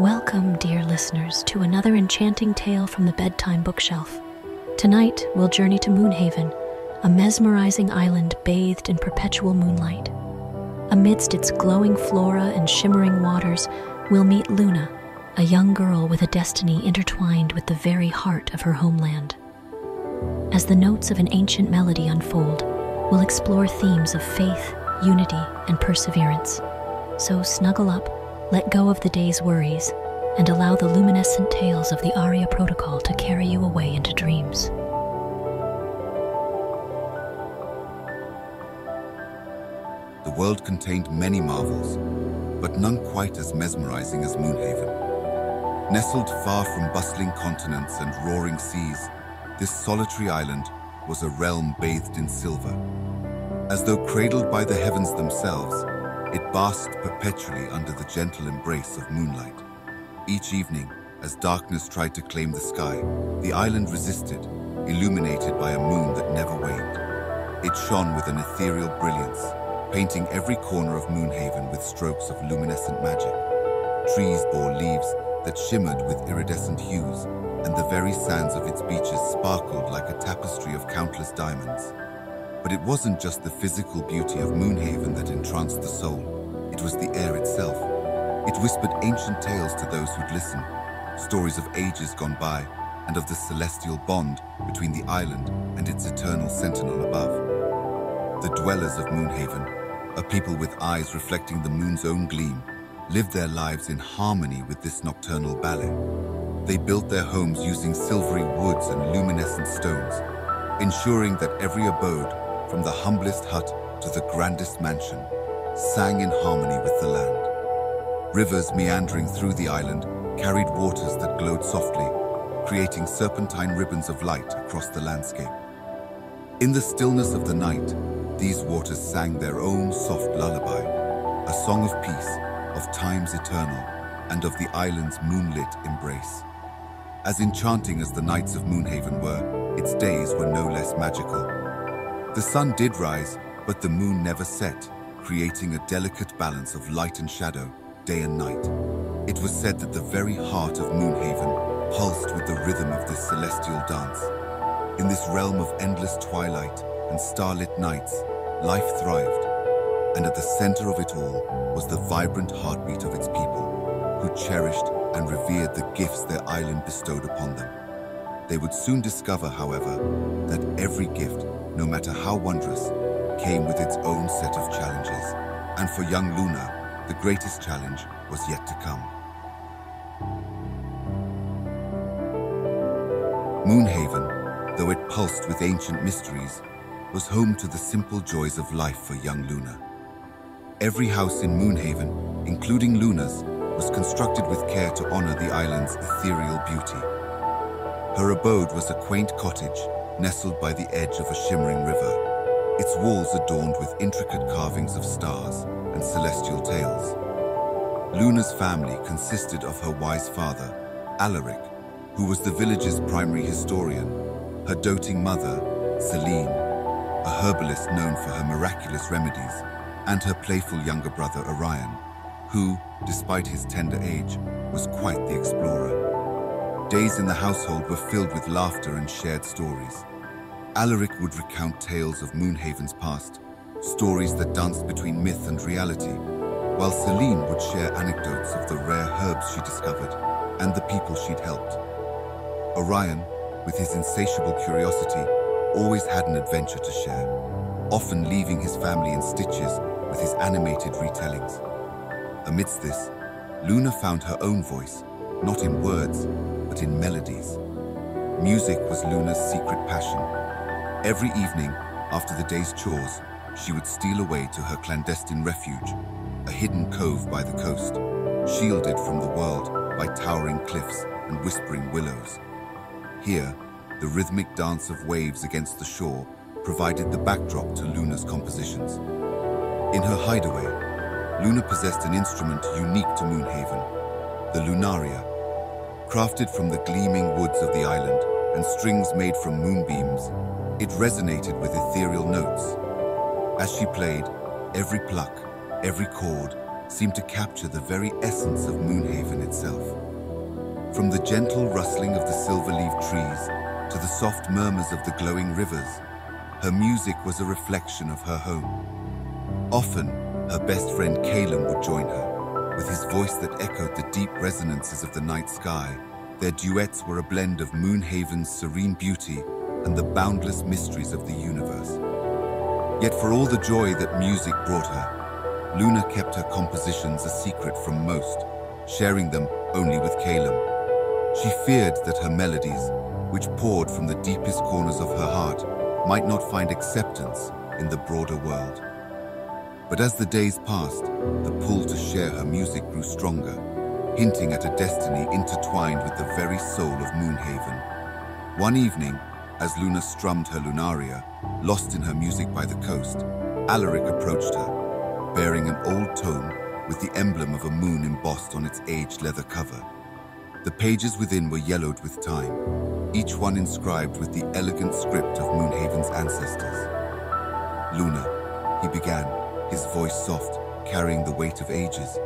Welcome, dear listeners, to another enchanting tale from the bedtime bookshelf. Tonight, we'll journey to Moonhaven, a mesmerizing island bathed in perpetual moonlight. Amidst its glowing flora and shimmering waters, we'll meet Luna, a young girl with a destiny intertwined with the very heart of her homeland. As the notes of an ancient melody unfold, we'll explore themes of faith, unity, and perseverance. So snuggle up, let go of the day's worries, and allow the luminescent tales of the Aria Protocol to carry you away into dreams. The world contained many marvels, but none quite as mesmerizing as Moonhaven. Nestled far from bustling continents and roaring seas, this solitary island was a realm bathed in silver. As though cradled by the heavens themselves, basked perpetually under the gentle embrace of moonlight. Each evening, as darkness tried to claim the sky, the island resisted, illuminated by a moon that never waned. It shone with an ethereal brilliance, painting every corner of Moonhaven with strokes of luminescent magic. Trees bore leaves that shimmered with iridescent hues, and the very sands of its beaches sparkled like a tapestry of countless diamonds. But it wasn't just the physical beauty of Moonhaven that entranced the soul, it was the air itself. It whispered ancient tales to those who'd listen, stories of ages gone by, and of the celestial bond between the island and its eternal sentinel above. The dwellers of Moonhaven, a people with eyes reflecting the moon's own gleam, lived their lives in harmony with this nocturnal ballet. They built their homes using silvery woods and luminescent stones, ensuring that every abode, from the humblest hut to the grandest mansion, sang in harmony with the land. Rivers meandering through the island carried waters that glowed softly, creating serpentine ribbons of light across the landscape. In the stillness of the night, these waters sang their own soft lullaby, a song of peace, of times eternal, and of the island's moonlit embrace. As enchanting as the nights of Moonhaven were, its days were no less magical. The sun did rise, but the moon never set, creating a delicate balance of light and shadow, day and night. It was said that the very heart of Moonhaven pulsed with the rhythm of this celestial dance. In this realm of endless twilight and starlit nights, life thrived, and at the center of it all was the vibrant heartbeat of its people, who cherished and revered the gifts their island bestowed upon them. They would soon discover, however, that every gift, no matter how wondrous, came with its own set of challenges. And for young Luna, the greatest challenge was yet to come. Moonhaven, though it pulsed with ancient mysteries, was home to the simple joys of life for young Luna. Every house in Moonhaven, including Luna's, was constructed with care to honor the island's ethereal beauty. Her abode was a quaint cottage nestled by the edge of a shimmering river, its walls adorned with intricate carvings of stars and celestial tales. Luna's family consisted of her wise father, Alaric, who was the village's primary historian, her doting mother, Celine, a herbalist known for her miraculous remedies, and her playful younger brother, Orion, who, despite his tender age, was quite the explorer. Days in the household were filled with laughter and shared stories. Alaric would recount tales of Moonhaven's past, stories that danced between myth and reality, while Celine would share anecdotes of the rare herbs she discovered and the people she'd helped. Orion, with his insatiable curiosity, always had an adventure to share, often leaving his family in stitches with his animated retellings. Amidst this, Luna found her own voice, not in words, but in melodies. Music was Luna's secret passion. Every evening, after the day's chores, she would steal away to her clandestine refuge, a hidden cove by the coast, shielded from the world by towering cliffs and whispering willows. Here, the rhythmic dance of waves against the shore provided the backdrop to Luna's compositions. In her hideaway, Luna possessed an instrument unique to Moonhaven, the Lunaria. Crafted from the gleaming woods of the island and strings made from moonbeams, it resonated with ethereal notes. As she played, every pluck, every chord seemed to capture the very essence of Moonhaven itself. From the gentle rustling of the silver-leaf trees to the soft murmurs of the glowing rivers, her music was a reflection of her home. Often, her best friend Calum would join her, with his voice that echoed the deep resonances of the night sky. Their duets were a blend of Moonhaven's serene beauty and the boundless mysteries of the universe. Yet for all the joy that music brought her, Luna kept her compositions a secret from most, sharing them only with Calum. She feared that her melodies, which poured from the deepest corners of her heart, might not find acceptance in the broader world. But as the days passed, the pull to share her music grew stronger, hinting at a destiny intertwined with the very soul of Moonhaven. One evening, as Luna strummed her lunaria, lost in her music by the coast, Alaric approached her, bearing an old tome with the emblem of a moon embossed on its aged leather cover. The pages within were yellowed with time, each one inscribed with the elegant script of Moonhaven's ancestors. Luna, he began, his voice soft, carrying the weight of ages.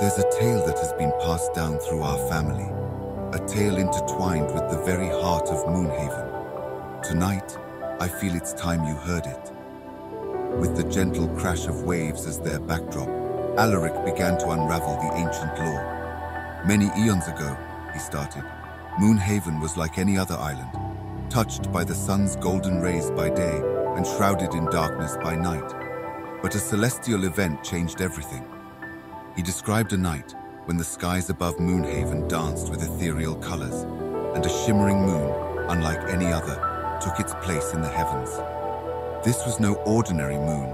There's a tale that has been passed down through our family, a tale intertwined with the very heart of Moonhaven. Tonight, I feel it's time you heard it. With the gentle crash of waves as their backdrop, Alaric began to unravel the ancient lore. Many eons ago, he started, Moonhaven was like any other island, touched by the sun's golden rays by day and shrouded in darkness by night. But a celestial event changed everything. He described a night when the skies above Moonhaven danced with ethereal colors, and a shimmering moon, unlike any other, took its place in the heavens. This was no ordinary moon,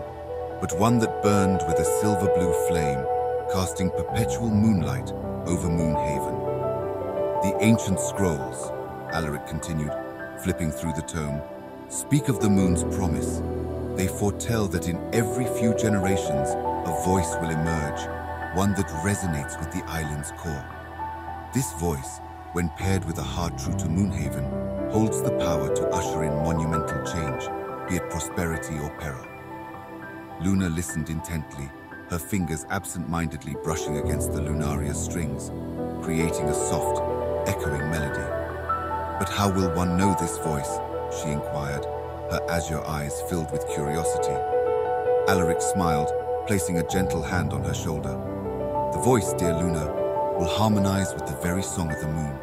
but one that burned with a silver blue flame, casting perpetual moonlight over Moonhaven. The ancient scrolls, Alaric continued, flipping through the tome, speak of the moon's promise. They foretell that in every few generations, a voice will emerge one that resonates with the island's core. This voice, when paired with a heart true to Moonhaven, holds the power to usher in monumental change, be it prosperity or peril. Luna listened intently, her fingers absent-mindedly brushing against the Lunaria's strings, creating a soft, echoing melody. But how will one know this voice? she inquired, her azure eyes filled with curiosity. Alaric smiled, placing a gentle hand on her shoulder. The voice, dear Luna, will harmonize with the very song of the moon.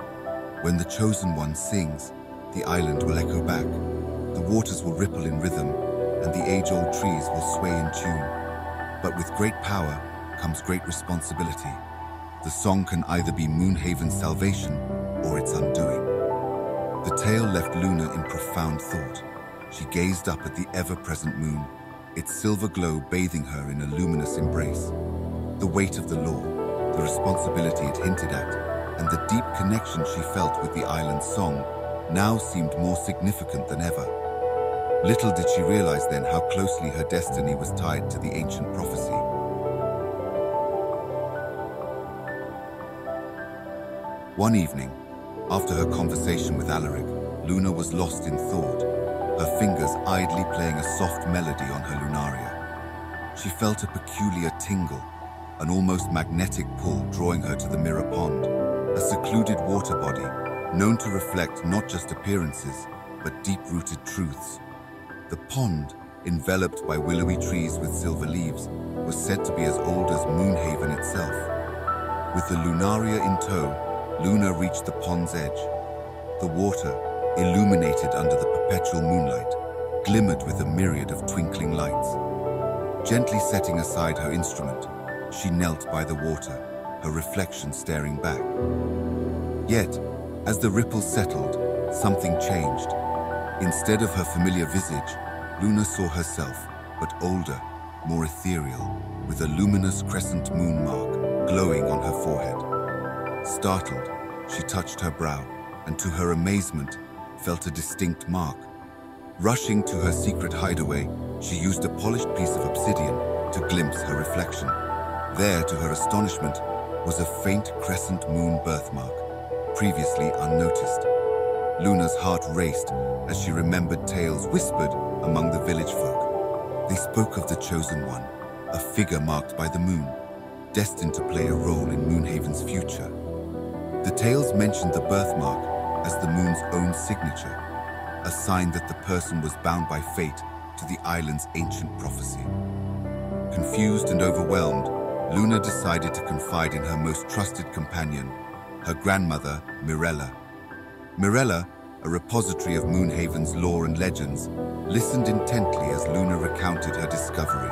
When the chosen one sings, the island will echo back, the waters will ripple in rhythm, and the age-old trees will sway in tune. But with great power comes great responsibility. The song can either be Moonhaven's salvation or its undoing. The tale left Luna in profound thought. She gazed up at the ever-present moon, its silver glow bathing her in a luminous embrace. The weight of the law, the responsibility it hinted at, and the deep connection she felt with the island's song now seemed more significant than ever. Little did she realize then how closely her destiny was tied to the ancient prophecy. One evening, after her conversation with Alaric, Luna was lost in thought, her fingers idly playing a soft melody on her lunaria. She felt a peculiar tingle an almost magnetic pull drawing her to the mirror pond, a secluded water body known to reflect not just appearances, but deep-rooted truths. The pond, enveloped by willowy trees with silver leaves, was said to be as old as Moonhaven itself. With the Lunaria in tow, Luna reached the pond's edge. The water, illuminated under the perpetual moonlight, glimmered with a myriad of twinkling lights. Gently setting aside her instrument, she knelt by the water, her reflection staring back. Yet, as the ripples settled, something changed. Instead of her familiar visage, Luna saw herself, but older, more ethereal, with a luminous crescent moon mark glowing on her forehead. Startled, she touched her brow, and to her amazement, felt a distinct mark. Rushing to her secret hideaway, she used a polished piece of obsidian to glimpse her reflection. There, to her astonishment, was a faint crescent moon birthmark, previously unnoticed. Luna's heart raced as she remembered tales whispered among the village folk. They spoke of the Chosen One, a figure marked by the moon, destined to play a role in Moonhaven's future. The tales mentioned the birthmark as the moon's own signature, a sign that the person was bound by fate to the island's ancient prophecy. Confused and overwhelmed, Luna decided to confide in her most trusted companion, her grandmother, Mirella. Mirella, a repository of Moonhaven's lore and legends, listened intently as Luna recounted her discovery.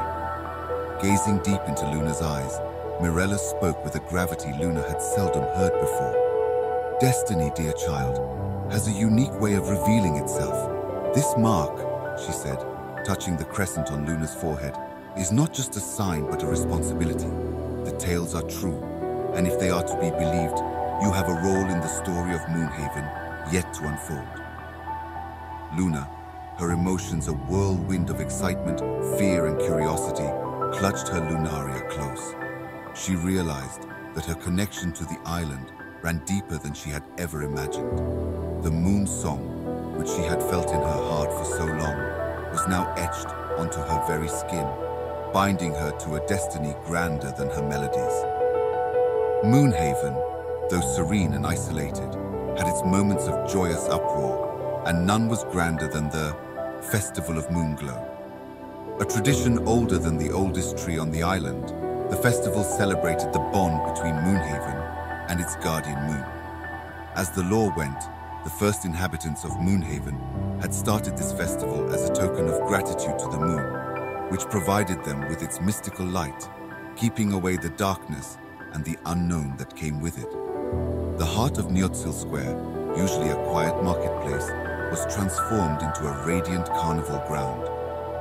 Gazing deep into Luna's eyes, Mirella spoke with a gravity Luna had seldom heard before. Destiny, dear child, has a unique way of revealing itself. This mark, she said, touching the crescent on Luna's forehead, is not just a sign but a responsibility. The tales are true, and if they are to be believed, you have a role in the story of Moonhaven yet to unfold. Luna, her emotions a whirlwind of excitement, fear, and curiosity, clutched her Lunaria close. She realized that her connection to the island ran deeper than she had ever imagined. The moon song, which she had felt in her heart for so long, was now etched onto her very skin, binding her to a destiny grander than her melodies. Moonhaven, though serene and isolated, had its moments of joyous uproar, and none was grander than the Festival of Moonglow. A tradition older than the oldest tree on the island, the festival celebrated the bond between Moonhaven and its guardian moon. As the lore went, the first inhabitants of Moonhaven had started this festival as a token of gratitude to the moon which provided them with its mystical light, keeping away the darkness and the unknown that came with it. The heart of Nyotzil Square, usually a quiet marketplace, was transformed into a radiant carnival ground.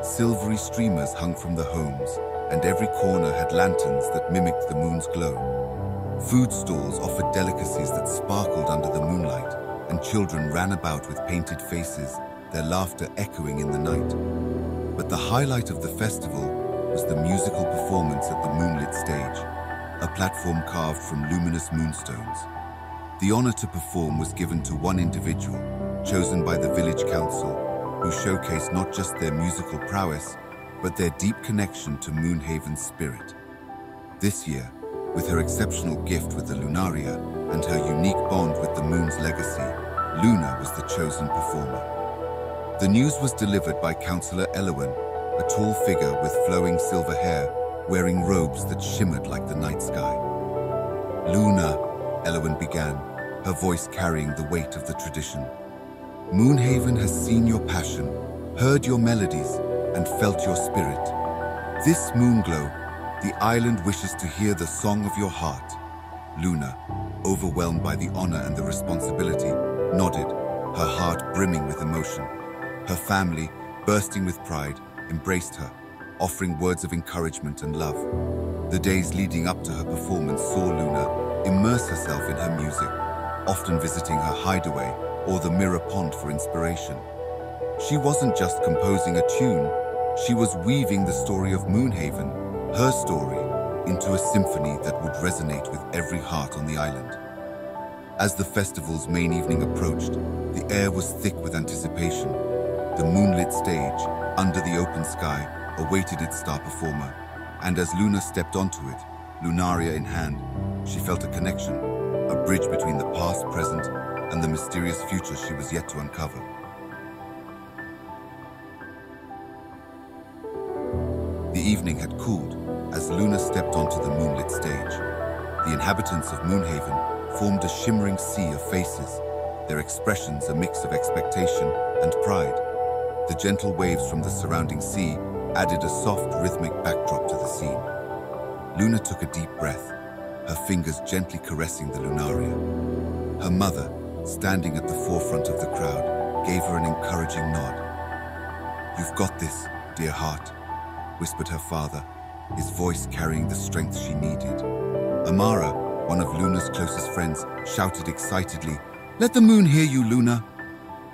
Silvery streamers hung from the homes, and every corner had lanterns that mimicked the moon's glow. Food stalls offered delicacies that sparkled under the moonlight, and children ran about with painted faces, their laughter echoing in the night. But the highlight of the festival was the musical performance at the moonlit stage, a platform carved from luminous moonstones. The honor to perform was given to one individual, chosen by the village council, who showcased not just their musical prowess, but their deep connection to Moonhaven's spirit. This year, with her exceptional gift with the Lunaria and her unique bond with the moon's legacy, Luna was the chosen performer. The news was delivered by Councillor Elowen, a tall figure with flowing silver hair, wearing robes that shimmered like the night sky. Luna, Elowen began, her voice carrying the weight of the tradition. Moonhaven has seen your passion, heard your melodies, and felt your spirit. This moonglow, the island wishes to hear the song of your heart. Luna, overwhelmed by the honor and the responsibility, nodded, her heart brimming with emotion. Her family, bursting with pride, embraced her, offering words of encouragement and love. The days leading up to her performance saw Luna immerse herself in her music, often visiting her hideaway or the mirror pond for inspiration. She wasn't just composing a tune, she was weaving the story of Moonhaven, her story, into a symphony that would resonate with every heart on the island. As the festival's main evening approached, the air was thick with anticipation. The moonlit stage, under the open sky, awaited its star performer, and as Luna stepped onto it, Lunaria in hand, she felt a connection, a bridge between the past, present, and the mysterious future she was yet to uncover. The evening had cooled as Luna stepped onto the moonlit stage. The inhabitants of Moonhaven formed a shimmering sea of faces, their expressions a mix of expectation and pride. The gentle waves from the surrounding sea added a soft, rhythmic backdrop to the scene. Luna took a deep breath, her fingers gently caressing the lunaria. Her mother, standing at the forefront of the crowd, gave her an encouraging nod. You've got this, dear heart, whispered her father, his voice carrying the strength she needed. Amara, one of Luna's closest friends, shouted excitedly, Let the moon hear you, Luna!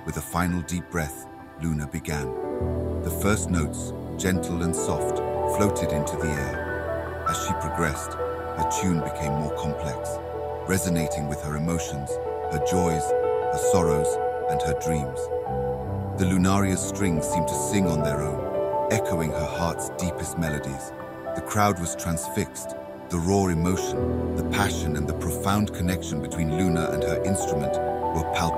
With a final deep breath, Luna began. The first notes, gentle and soft, floated into the air. As she progressed, her tune became more complex, resonating with her emotions, her joys, her sorrows, and her dreams. The Lunaria's strings seemed to sing on their own, echoing her heart's deepest melodies. The crowd was transfixed. The raw emotion, the passion, and the profound connection between Luna and her instrument were palpable.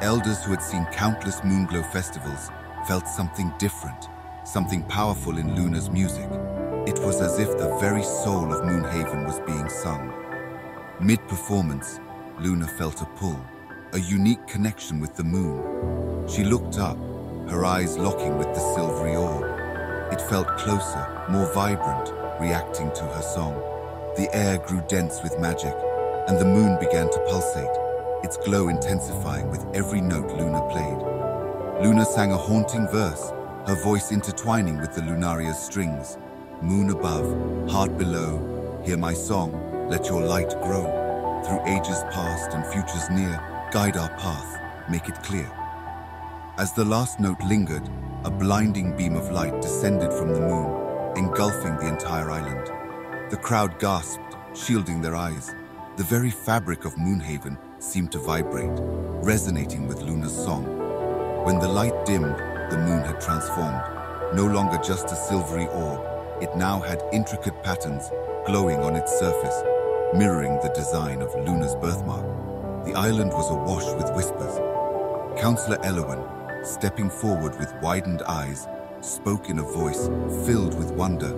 Elders who had seen countless Moonglow festivals felt something different, something powerful in Luna's music. It was as if the very soul of Moonhaven was being sung. Mid-performance, Luna felt a pull, a unique connection with the moon. She looked up, her eyes locking with the silvery orb. It felt closer, more vibrant, reacting to her song. The air grew dense with magic, and the moon began to pulsate, its glow intensifying with every note Luna played. Luna sang a haunting verse, her voice intertwining with the Lunaria's strings, Moon above, heart below, hear my song, let your light grow. Through ages past and futures near, guide our path, make it clear. As the last note lingered, a blinding beam of light descended from the moon, engulfing the entire island. The crowd gasped, shielding their eyes. The very fabric of Moonhaven seemed to vibrate, resonating with Luna's song. When the light dimmed, the moon had transformed, no longer just a silvery orb, it now had intricate patterns glowing on its surface, mirroring the design of Luna's birthmark. The island was awash with whispers. Councillor Elowen, stepping forward with widened eyes, spoke in a voice filled with wonder.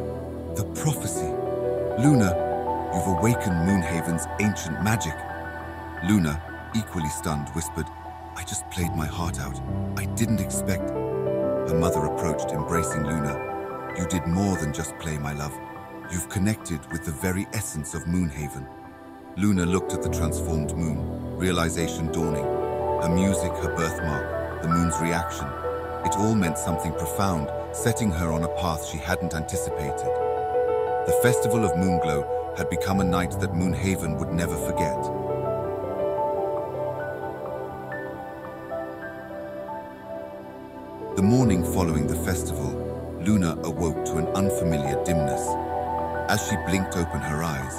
The prophecy! Luna, you've awakened Moonhaven's ancient magic. Luna, equally stunned, whispered, I just played my heart out. I didn't expect. Her mother approached, embracing Luna. You did more than just play, my love. You've connected with the very essence of Moonhaven. Luna looked at the transformed moon, realization dawning. Her music, her birthmark, the moon's reaction. It all meant something profound, setting her on a path she hadn't anticipated. The Festival of Moonglow had become a night that Moonhaven would never forget. The morning following the festival, Luna awoke to an unfamiliar dimness. As she blinked open her eyes,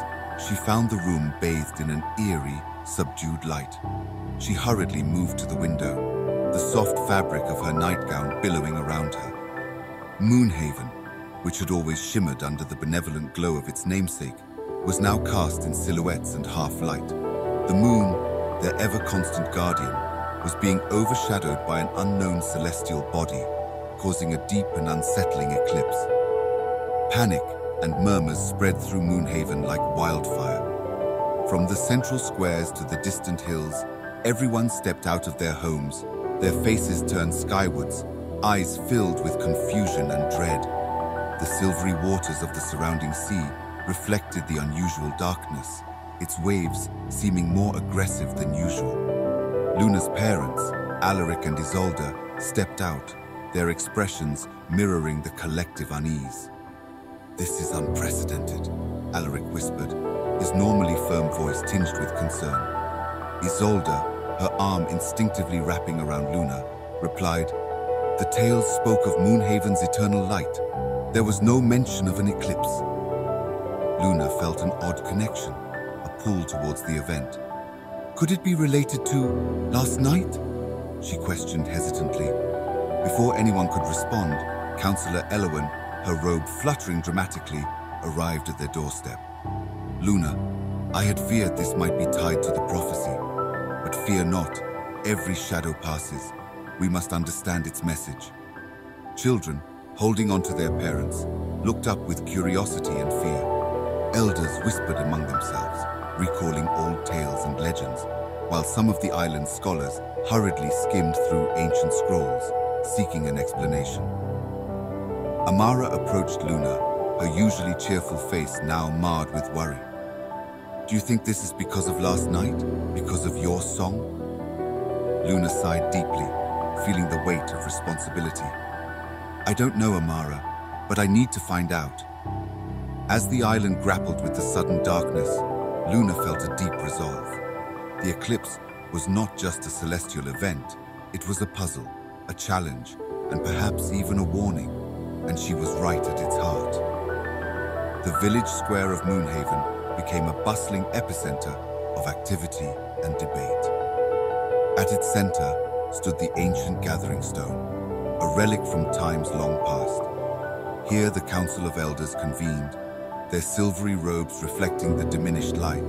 she found the room bathed in an eerie, subdued light. She hurriedly moved to the window, the soft fabric of her nightgown billowing around her. Moonhaven, which had always shimmered under the benevolent glow of its namesake, was now cast in silhouettes and half-light. The moon, their ever-constant guardian, was being overshadowed by an unknown celestial body causing a deep and unsettling eclipse. Panic and murmurs spread through Moonhaven like wildfire. From the central squares to the distant hills, everyone stepped out of their homes, their faces turned skywards, eyes filled with confusion and dread. The silvery waters of the surrounding sea reflected the unusual darkness, its waves seeming more aggressive than usual. Luna's parents, Alaric and Isolde, stepped out, their expressions mirroring the collective unease. This is unprecedented, Alaric whispered, his normally firm voice tinged with concern. Isolde, her arm instinctively wrapping around Luna, replied, The tales spoke of Moonhaven's eternal light. There was no mention of an eclipse. Luna felt an odd connection, a pull towards the event. Could it be related to last night? She questioned hesitantly. Before anyone could respond, Councillor Elowen, her robe fluttering dramatically, arrived at their doorstep. Luna, I had feared this might be tied to the prophecy, but fear not, every shadow passes. We must understand its message. Children, holding on to their parents, looked up with curiosity and fear. Elders whispered among themselves, recalling old tales and legends, while some of the island's scholars hurriedly skimmed through ancient scrolls, seeking an explanation. Amara approached Luna, her usually cheerful face now marred with worry. Do you think this is because of last night? Because of your song? Luna sighed deeply, feeling the weight of responsibility. I don't know, Amara, but I need to find out. As the island grappled with the sudden darkness, Luna felt a deep resolve. The eclipse was not just a celestial event, it was a puzzle a challenge, and perhaps even a warning, and she was right at its heart. The village square of Moonhaven became a bustling epicenter of activity and debate. At its center stood the ancient gathering stone, a relic from times long past. Here the Council of Elders convened, their silvery robes reflecting the diminished light,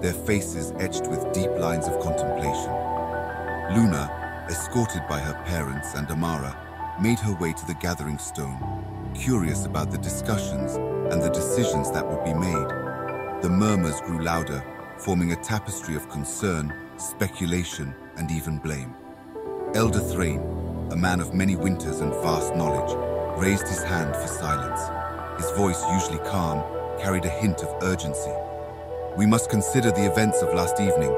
their faces etched with deep lines of contemplation. Luna, escorted by her parents and Amara, made her way to the gathering stone, curious about the discussions and the decisions that would be made. The murmurs grew louder, forming a tapestry of concern, speculation, and even blame. Elder Thrain, a man of many winters and vast knowledge, raised his hand for silence. His voice, usually calm, carried a hint of urgency. We must consider the events of last evening,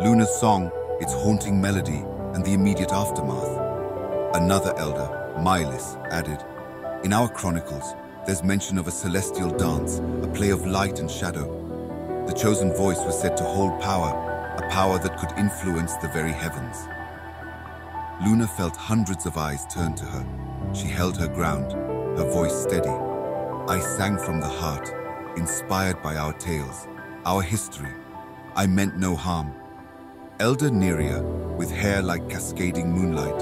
Luna's song, its haunting melody, and the immediate aftermath. Another elder, Milis, added, In our chronicles, there's mention of a celestial dance, a play of light and shadow. The chosen voice was said to hold power, a power that could influence the very heavens. Luna felt hundreds of eyes turn to her. She held her ground, her voice steady. I sang from the heart, inspired by our tales, our history. I meant no harm. Elder Neria, with hair like cascading moonlight,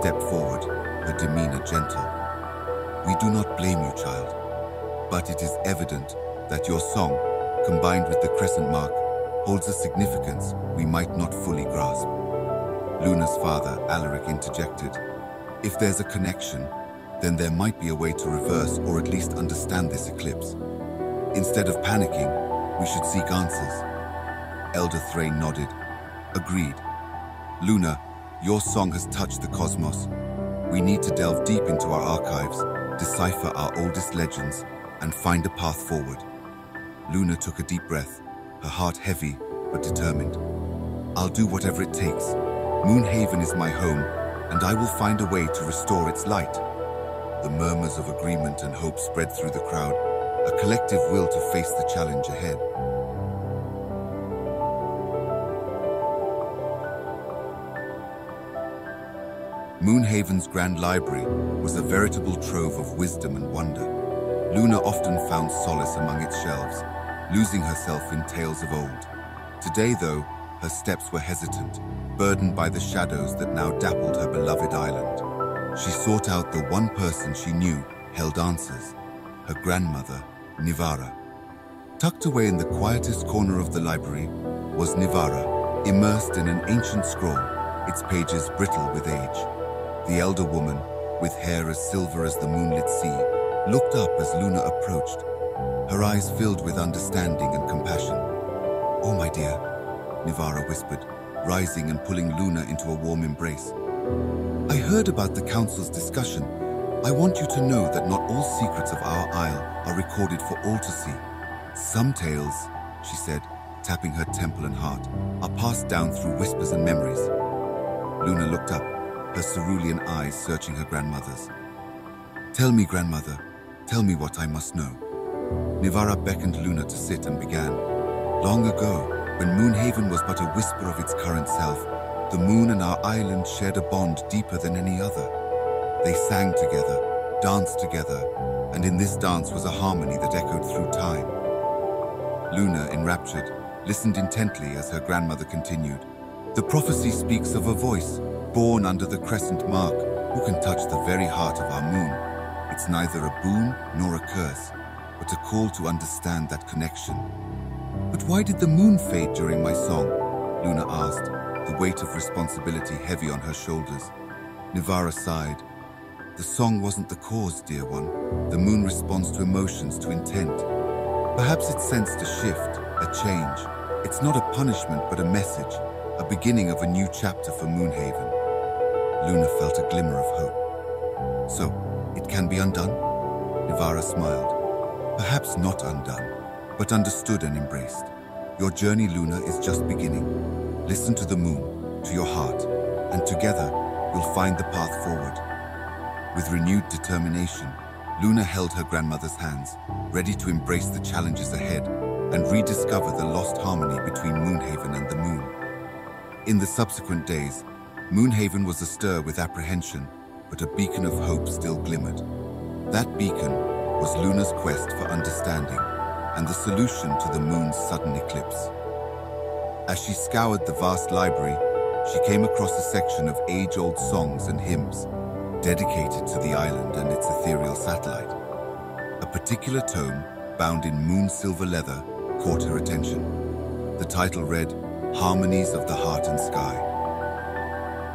stepped forward, her demeanor gentle. We do not blame you, child, but it is evident that your song, combined with the crescent mark, holds a significance we might not fully grasp. Luna's father, Alaric, interjected. If there's a connection, then there might be a way to reverse or at least understand this eclipse. Instead of panicking, we should seek answers. Elder Thrain nodded. Agreed. Luna, your song has touched the cosmos. We need to delve deep into our archives, decipher our oldest legends, and find a path forward. Luna took a deep breath, her heart heavy but determined. I'll do whatever it takes. Moonhaven is my home, and I will find a way to restore its light. The murmurs of agreement and hope spread through the crowd, a collective will to face the challenge ahead. Moonhaven's Grand Library was a veritable trove of wisdom and wonder. Luna often found solace among its shelves, losing herself in tales of old. Today, though, her steps were hesitant, burdened by the shadows that now dappled her beloved island. She sought out the one person she knew held answers, her grandmother, Nivara. Tucked away in the quietest corner of the library was Nivara, immersed in an ancient scroll, its pages brittle with age. The elder woman, with hair as silver as the moonlit sea, looked up as Luna approached, her eyes filled with understanding and compassion. Oh, my dear, Nivara whispered, rising and pulling Luna into a warm embrace. I heard about the council's discussion. I want you to know that not all secrets of our isle are recorded for all to see. Some tales, she said, tapping her temple and heart, are passed down through whispers and memories. Luna looked up, her cerulean eyes searching her grandmother's. Tell me, grandmother, tell me what I must know. Nivara beckoned Luna to sit and began. Long ago, when Moonhaven was but a whisper of its current self, the moon and our island shared a bond deeper than any other. They sang together, danced together, and in this dance was a harmony that echoed through time. Luna, enraptured, listened intently as her grandmother continued. The prophecy speaks of a voice, born under the crescent mark, who can touch the very heart of our moon. It's neither a boon nor a curse, but a call to understand that connection but why did the moon fade during my song? Luna asked, the weight of responsibility heavy on her shoulders. Nivara sighed. The song wasn't the cause, dear one. The moon responds to emotions, to intent. Perhaps it sensed a shift, a change. It's not a punishment, but a message, a beginning of a new chapter for Moonhaven. Luna felt a glimmer of hope. So, it can be undone? Nivara smiled. Perhaps not undone but understood and embraced. Your journey, Luna, is just beginning. Listen to the moon, to your heart, and together you'll find the path forward. With renewed determination, Luna held her grandmother's hands, ready to embrace the challenges ahead and rediscover the lost harmony between Moonhaven and the moon. In the subsequent days, Moonhaven was astir with apprehension, but a beacon of hope still glimmered. That beacon was Luna's quest for understanding and the solution to the moon's sudden eclipse. As she scoured the vast library, she came across a section of age-old songs and hymns dedicated to the island and its ethereal satellite. A particular tome, bound in moon silver leather, caught her attention. The title read, Harmonies of the Heart and Sky.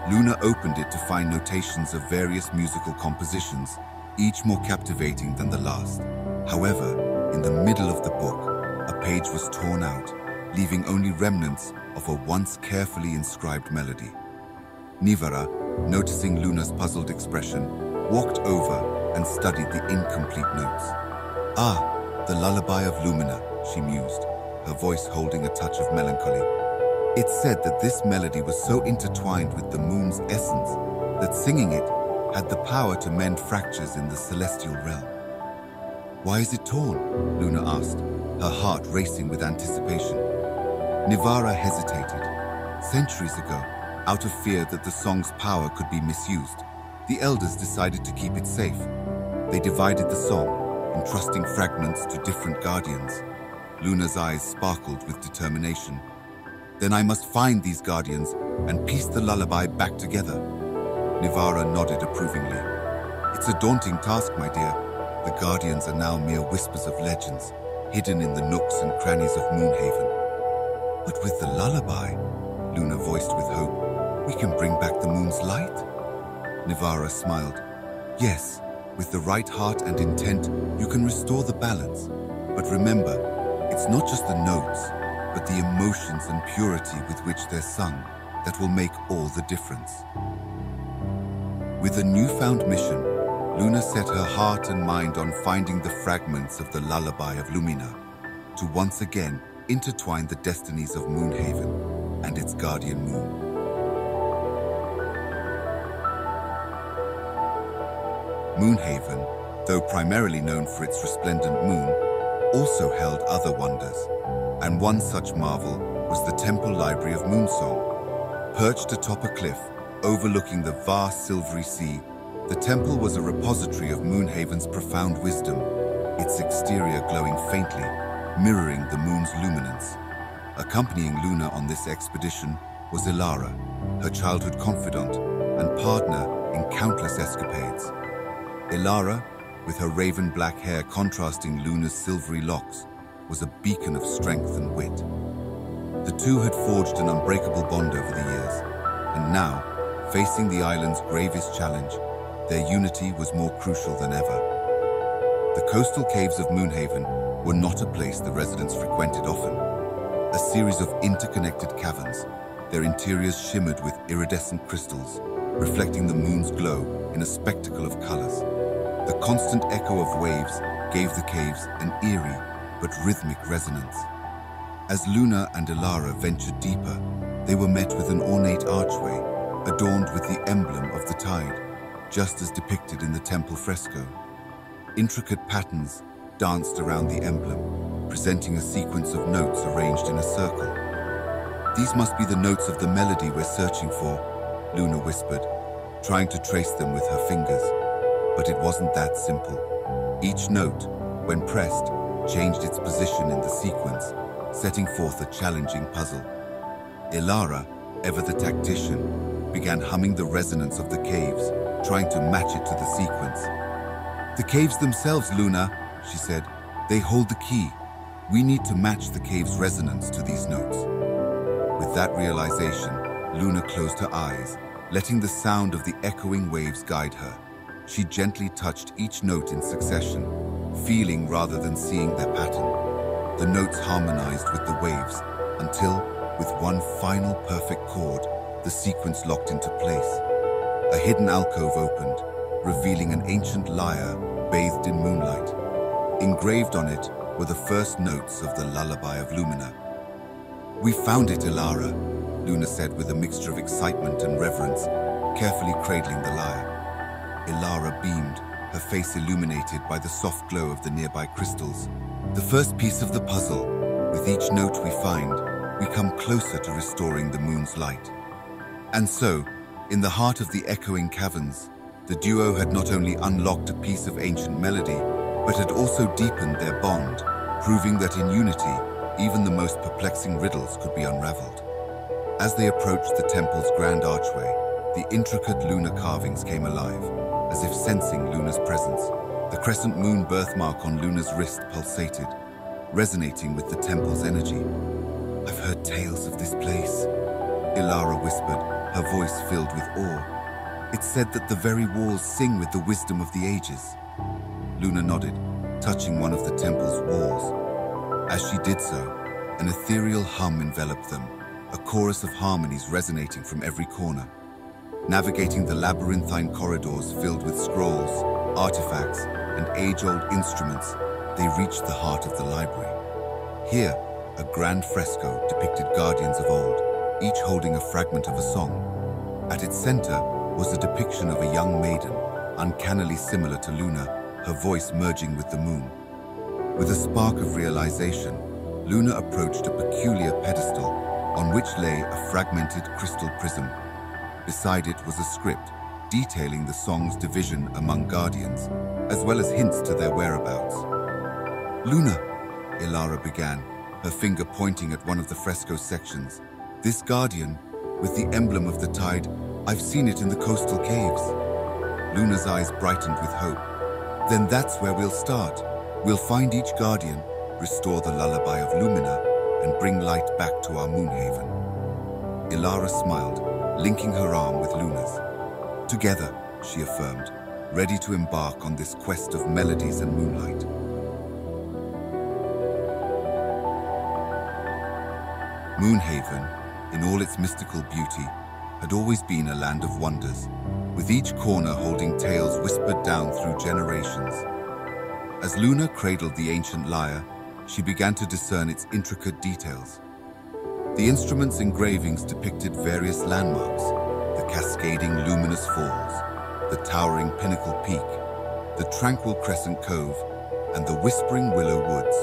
Luna opened it to find notations of various musical compositions, each more captivating than the last. However, in the middle of the book, a page was torn out, leaving only remnants of a once carefully inscribed melody. Nivara, noticing Luna's puzzled expression, walked over and studied the incomplete notes. Ah, the lullaby of Lumina, she mused, her voice holding a touch of melancholy. It said that this melody was so intertwined with the moon's essence that singing it had the power to mend fractures in the celestial realm. Why is it torn? Luna asked, her heart racing with anticipation. Nivara hesitated. Centuries ago, out of fear that the song's power could be misused, the elders decided to keep it safe. They divided the song, entrusting fragments to different guardians. Luna's eyes sparkled with determination. Then I must find these guardians and piece the lullaby back together. Nivara nodded approvingly. It's a daunting task, my dear. The guardians are now mere whispers of legends, hidden in the nooks and crannies of Moonhaven. But with the lullaby, Luna voiced with hope, we can bring back the moon's light. Nivara smiled. Yes, with the right heart and intent, you can restore the balance. But remember, it's not just the notes, but the emotions and purity with which they're sung that will make all the difference. With a newfound mission, Luna set her heart and mind on finding the fragments of the lullaby of Lumina to once again intertwine the destinies of Moonhaven and its guardian moon. Moonhaven, though primarily known for its resplendent moon, also held other wonders, and one such marvel was the Temple Library of Moonsong. Perched atop a cliff, overlooking the vast silvery sea, the temple was a repository of Moonhaven's profound wisdom, its exterior glowing faintly, mirroring the moon's luminance. Accompanying Luna on this expedition was Ilara, her childhood confidant and partner in countless escapades. Ilara, with her raven black hair contrasting Luna's silvery locks, was a beacon of strength and wit. The two had forged an unbreakable bond over the years, and now, facing the island's gravest challenge, their unity was more crucial than ever. The coastal caves of Moonhaven were not a place the residents frequented often. A series of interconnected caverns, their interiors shimmered with iridescent crystals, reflecting the moon's glow in a spectacle of colors. The constant echo of waves gave the caves an eerie but rhythmic resonance. As Luna and Ilara ventured deeper, they were met with an ornate archway adorned with the emblem of the tide, just as depicted in the temple fresco. Intricate patterns danced around the emblem, presenting a sequence of notes arranged in a circle. These must be the notes of the melody we're searching for, Luna whispered, trying to trace them with her fingers. But it wasn't that simple. Each note, when pressed, changed its position in the sequence, setting forth a challenging puzzle. Ilara, ever the tactician, began humming the resonance of the caves, trying to match it to the sequence. The caves themselves, Luna, she said, they hold the key. We need to match the cave's resonance to these notes. With that realization, Luna closed her eyes, letting the sound of the echoing waves guide her. She gently touched each note in succession, feeling rather than seeing their pattern. The notes harmonized with the waves until, with one final perfect chord, the sequence locked into place. A hidden alcove opened, revealing an ancient lyre bathed in moonlight. Engraved on it were the first notes of the lullaby of Lumina. We found it, Ilara, Luna said with a mixture of excitement and reverence, carefully cradling the lyre. Ilara beamed, her face illuminated by the soft glow of the nearby crystals. The first piece of the puzzle. With each note we find, we come closer to restoring the moon's light. And so, in the heart of the echoing caverns, the duo had not only unlocked a piece of ancient melody, but had also deepened their bond, proving that in unity, even the most perplexing riddles could be unraveled. As they approached the temple's grand archway, the intricate lunar carvings came alive, as if sensing Luna's presence. The crescent moon birthmark on Luna's wrist pulsated, resonating with the temple's energy. I've heard tales of this place, Ilara whispered, her voice filled with awe. It's said that the very walls sing with the wisdom of the ages. Luna nodded, touching one of the temple's walls. As she did so, an ethereal hum enveloped them, a chorus of harmonies resonating from every corner. Navigating the labyrinthine corridors filled with scrolls, artifacts, and age-old instruments, they reached the heart of the library. Here, a grand fresco depicted guardians of old, each holding a fragment of a song. At its center was a depiction of a young maiden, uncannily similar to Luna, her voice merging with the moon. With a spark of realization, Luna approached a peculiar pedestal on which lay a fragmented crystal prism. Beside it was a script detailing the song's division among guardians, as well as hints to their whereabouts. Luna, Ilara began, her finger pointing at one of the fresco sections. This guardian, with the emblem of the tide, I've seen it in the coastal caves. Luna's eyes brightened with hope. Then that's where we'll start. We'll find each guardian, restore the lullaby of Lumina, and bring light back to our Moonhaven. Ilara smiled, linking her arm with Luna's. Together, she affirmed, ready to embark on this quest of melodies and moonlight. Moonhaven, in all its mystical beauty, had always been a land of wonders, with each corner holding tales whispered down through generations. As Luna cradled the ancient lyre, she began to discern its intricate details. The instrument's engravings depicted various landmarks, the cascading luminous falls, the towering pinnacle peak, the tranquil crescent cove, and the whispering willow woods.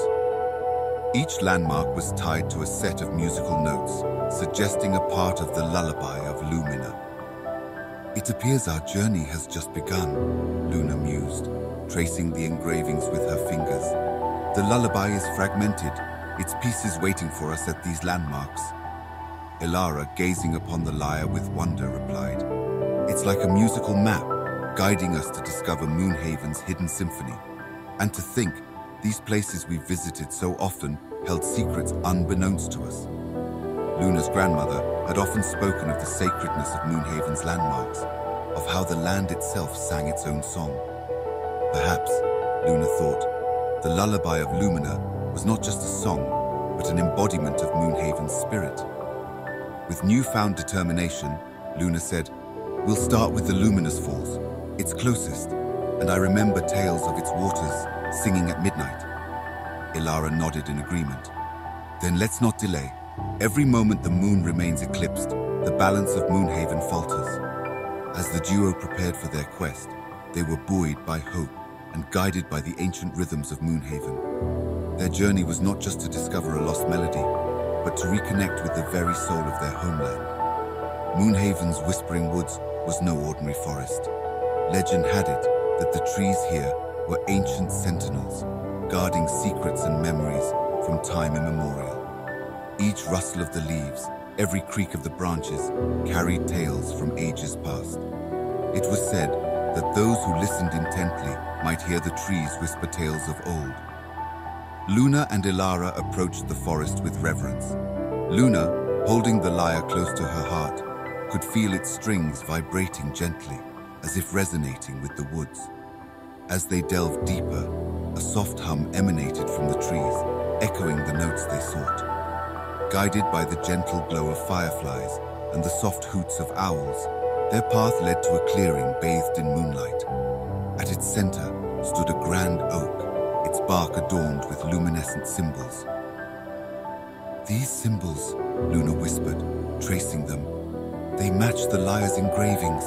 Each landmark was tied to a set of musical notes, suggesting a part of the lullaby of Lumina. It appears our journey has just begun, Luna mused, tracing the engravings with her fingers. The lullaby is fragmented, its pieces waiting for us at these landmarks. Ilara, gazing upon the lyre with wonder, replied, It's like a musical map, guiding us to discover Moonhaven's hidden symphony. And to think, these places we visited so often held secrets unbeknownst to us. Luna's grandmother had often spoken of the sacredness of Moonhaven's landmarks, of how the land itself sang its own song. Perhaps, Luna thought, the lullaby of Lumina was not just a song, but an embodiment of Moonhaven's spirit. With newfound determination, Luna said, We'll start with the Luminous Falls. It's closest, and I remember tales of its waters singing at midnight. Ilara nodded in agreement. Then let's not delay. Every moment the moon remains eclipsed, the balance of Moonhaven falters. As the duo prepared for their quest, they were buoyed by hope and guided by the ancient rhythms of Moonhaven. Their journey was not just to discover a lost melody, but to reconnect with the very soul of their homeland. Moonhaven's whispering woods was no ordinary forest. Legend had it that the trees here were ancient sentinels, guarding secrets and memories from time immemorial. Each rustle of the leaves, every creak of the branches, carried tales from ages past. It was said that those who listened intently might hear the trees whisper tales of old. Luna and Ilara approached the forest with reverence. Luna, holding the lyre close to her heart, could feel its strings vibrating gently, as if resonating with the woods. As they delved deeper, a soft hum emanated from the trees, echoing the notes they sought. Guided by the gentle glow of fireflies and the soft hoots of owls, their path led to a clearing bathed in moonlight. At its center stood a grand oak, its bark adorned with luminescent symbols. These symbols, Luna whispered, tracing them, they match the lyre's engravings.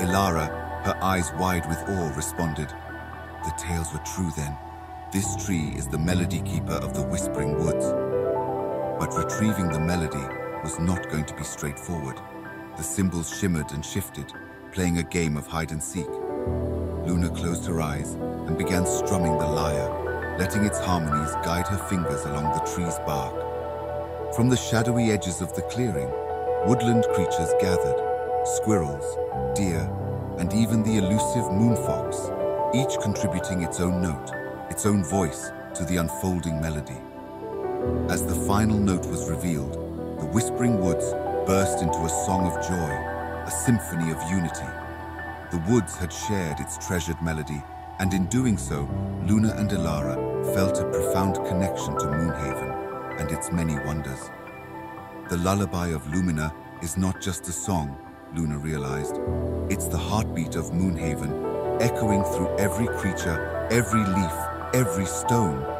Ilara, her eyes wide with awe, responded, The tales were true then. This tree is the melody keeper of the Whispering Woods. But retrieving the melody was not going to be straightforward. The symbols shimmered and shifted, playing a game of hide and seek. Luna closed her eyes and began strumming the lyre, letting its harmonies guide her fingers along the tree's bark. From the shadowy edges of the clearing, woodland creatures gathered squirrels, deer, and even the elusive moonfox, each contributing its own note, its own voice to the unfolding melody. As the final note was revealed, the Whispering Woods burst into a song of joy, a symphony of unity. The woods had shared its treasured melody, and in doing so, Luna and Ilara felt a profound connection to Moonhaven and its many wonders. The lullaby of Lumina is not just a song, Luna realized. It's the heartbeat of Moonhaven, echoing through every creature, every leaf, every stone.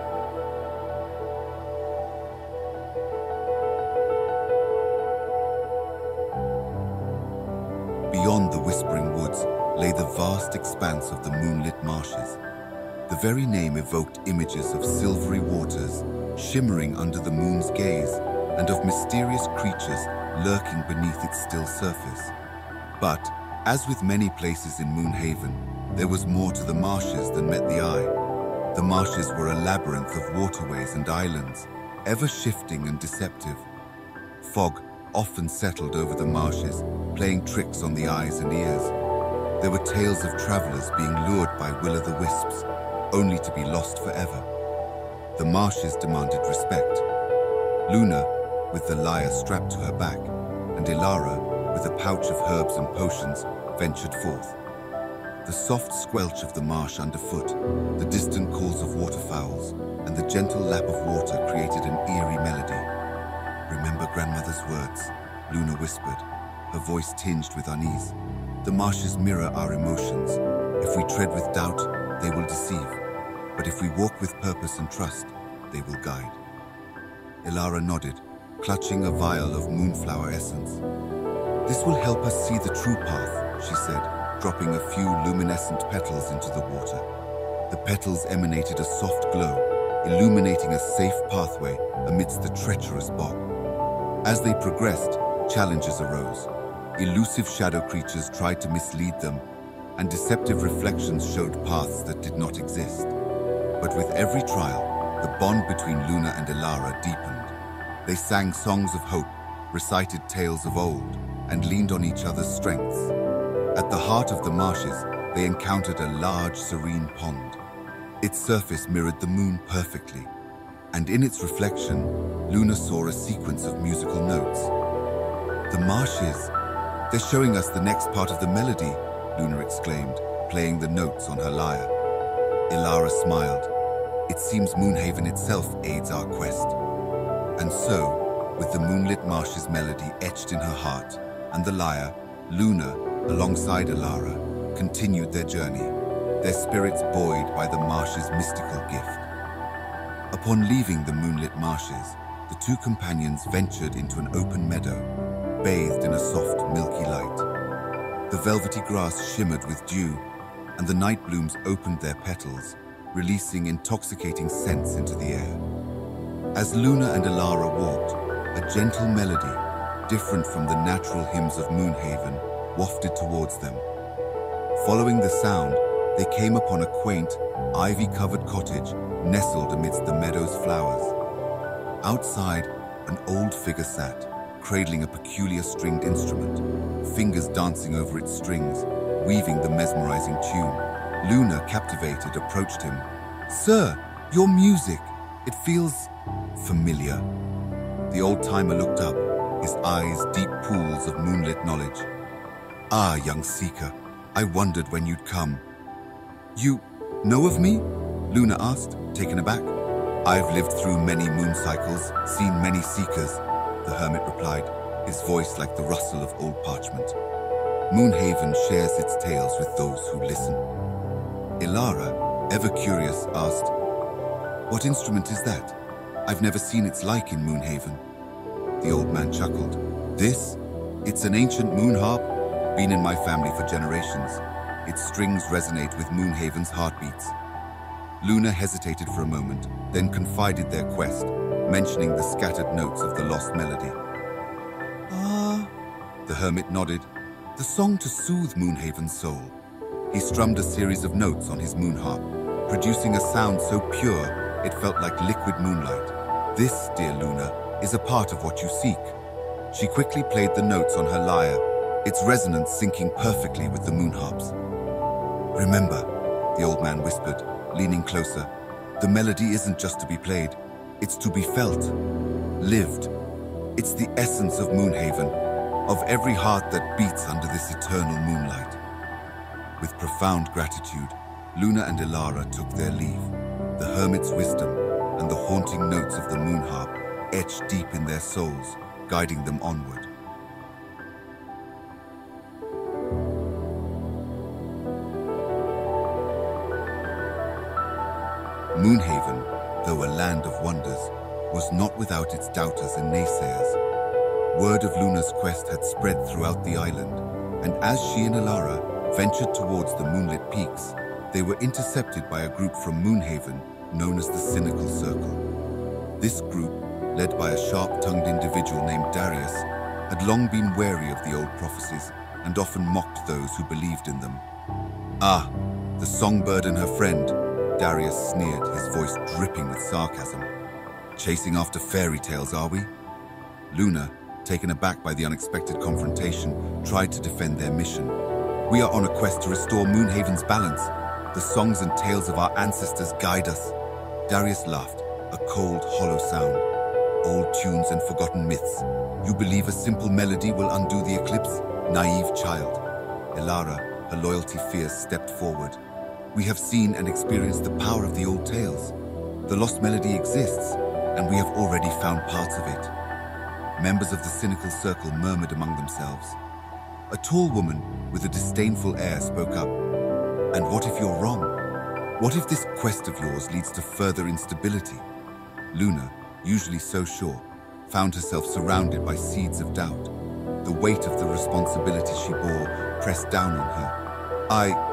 Lay the vast expanse of the moonlit marshes. The very name evoked images of silvery waters shimmering under the moon's gaze and of mysterious creatures lurking beneath its still surface. But, as with many places in Moonhaven, there was more to the marshes than met the eye. The marshes were a labyrinth of waterways and islands, ever shifting and deceptive. Fog often settled over the marshes, playing tricks on the eyes and ears. There were tales of travelers being lured by will-o'-the-wisps, only to be lost forever. The marshes demanded respect. Luna, with the lyre strapped to her back, and Ilara, with a pouch of herbs and potions, ventured forth. The soft squelch of the marsh underfoot, the distant calls of waterfowls, and the gentle lap of water created an eerie melody. Remember grandmother's words, Luna whispered, her voice tinged with unease. The marshes mirror our emotions. If we tread with doubt, they will deceive. But if we walk with purpose and trust, they will guide. Ilara nodded, clutching a vial of moonflower essence. This will help us see the true path, she said, dropping a few luminescent petals into the water. The petals emanated a soft glow, illuminating a safe pathway amidst the treacherous bog. As they progressed, challenges arose. Elusive shadow creatures tried to mislead them, and deceptive reflections showed paths that did not exist. But with every trial, the bond between Luna and Ilara deepened. They sang songs of hope, recited tales of old, and leaned on each other's strengths. At the heart of the marshes, they encountered a large, serene pond. Its surface mirrored the moon perfectly, and in its reflection, Luna saw a sequence of musical notes. The marshes! They're showing us the next part of the melody, Luna exclaimed, playing the notes on her lyre. Ilara smiled. It seems Moonhaven itself aids our quest. And so, with the moonlit marshes melody etched in her heart, and the lyre, Luna, alongside Ilara, continued their journey, their spirits buoyed by the marsh's mystical gift. Upon leaving the moonlit marshes, the two companions ventured into an open meadow, bathed in a soft, milky light. The velvety grass shimmered with dew, and the night blooms opened their petals, releasing intoxicating scents into the air. As Luna and Ilara walked, a gentle melody, different from the natural hymns of Moonhaven, wafted towards them. Following the sound, they came upon a quaint, ivy-covered cottage nestled amidst the meadow's flowers. Outside, an old figure sat, cradling a peculiar stringed instrument, fingers dancing over its strings, weaving the mesmerizing tune. Luna, captivated, approached him. Sir, your music, it feels familiar. The old-timer looked up, his eyes deep pools of moonlit knowledge. Ah, young seeker, I wondered when you'd come. You know of me? Luna asked, taken aback. I've lived through many moon cycles, seen many seekers, the hermit replied, his voice like the rustle of old parchment. Moonhaven shares its tales with those who listen. Ilara, ever curious, asked, What instrument is that? I've never seen its like in Moonhaven. The old man chuckled. This? It's an ancient moon harp, been in my family for generations. Its strings resonate with Moonhaven's heartbeats. Luna hesitated for a moment, then confided their quest, mentioning the scattered notes of the lost melody. Ah, the hermit nodded. The song to soothe Moonhaven's soul. He strummed a series of notes on his moon harp, producing a sound so pure it felt like liquid moonlight. This, dear Luna, is a part of what you seek. She quickly played the notes on her lyre, its resonance syncing perfectly with the moon harp's. Remember, the old man whispered, leaning closer. The melody isn't just to be played, it's to be felt, lived. It's the essence of Moonhaven, of every heart that beats under this eternal moonlight. With profound gratitude, Luna and Ilara took their leave, the hermit's wisdom and the haunting notes of the moon harp etched deep in their souls, guiding them onward. Moonhaven, though a land of wonders, was not without its doubters and naysayers. Word of Luna's quest had spread throughout the island, and as she and Ilara ventured towards the moonlit peaks, they were intercepted by a group from Moonhaven known as the Cynical Circle. This group, led by a sharp-tongued individual named Darius, had long been wary of the old prophecies and often mocked those who believed in them. Ah, the songbird and her friend, Darius sneered, his voice dripping with sarcasm. Chasing after fairy tales, are we? Luna, taken aback by the unexpected confrontation, tried to defend their mission. We are on a quest to restore Moonhaven's balance. The songs and tales of our ancestors guide us. Darius laughed, a cold, hollow sound. Old tunes and forgotten myths. You believe a simple melody will undo the eclipse? Naive child. Ilara, her loyalty fierce, stepped forward. We have seen and experienced the power of the old tales. The lost melody exists, and we have already found parts of it. Members of the cynical circle murmured among themselves. A tall woman with a disdainful air spoke up. And what if you're wrong? What if this quest of yours leads to further instability? Luna, usually so sure, found herself surrounded by seeds of doubt. The weight of the responsibility she bore pressed down on her. I,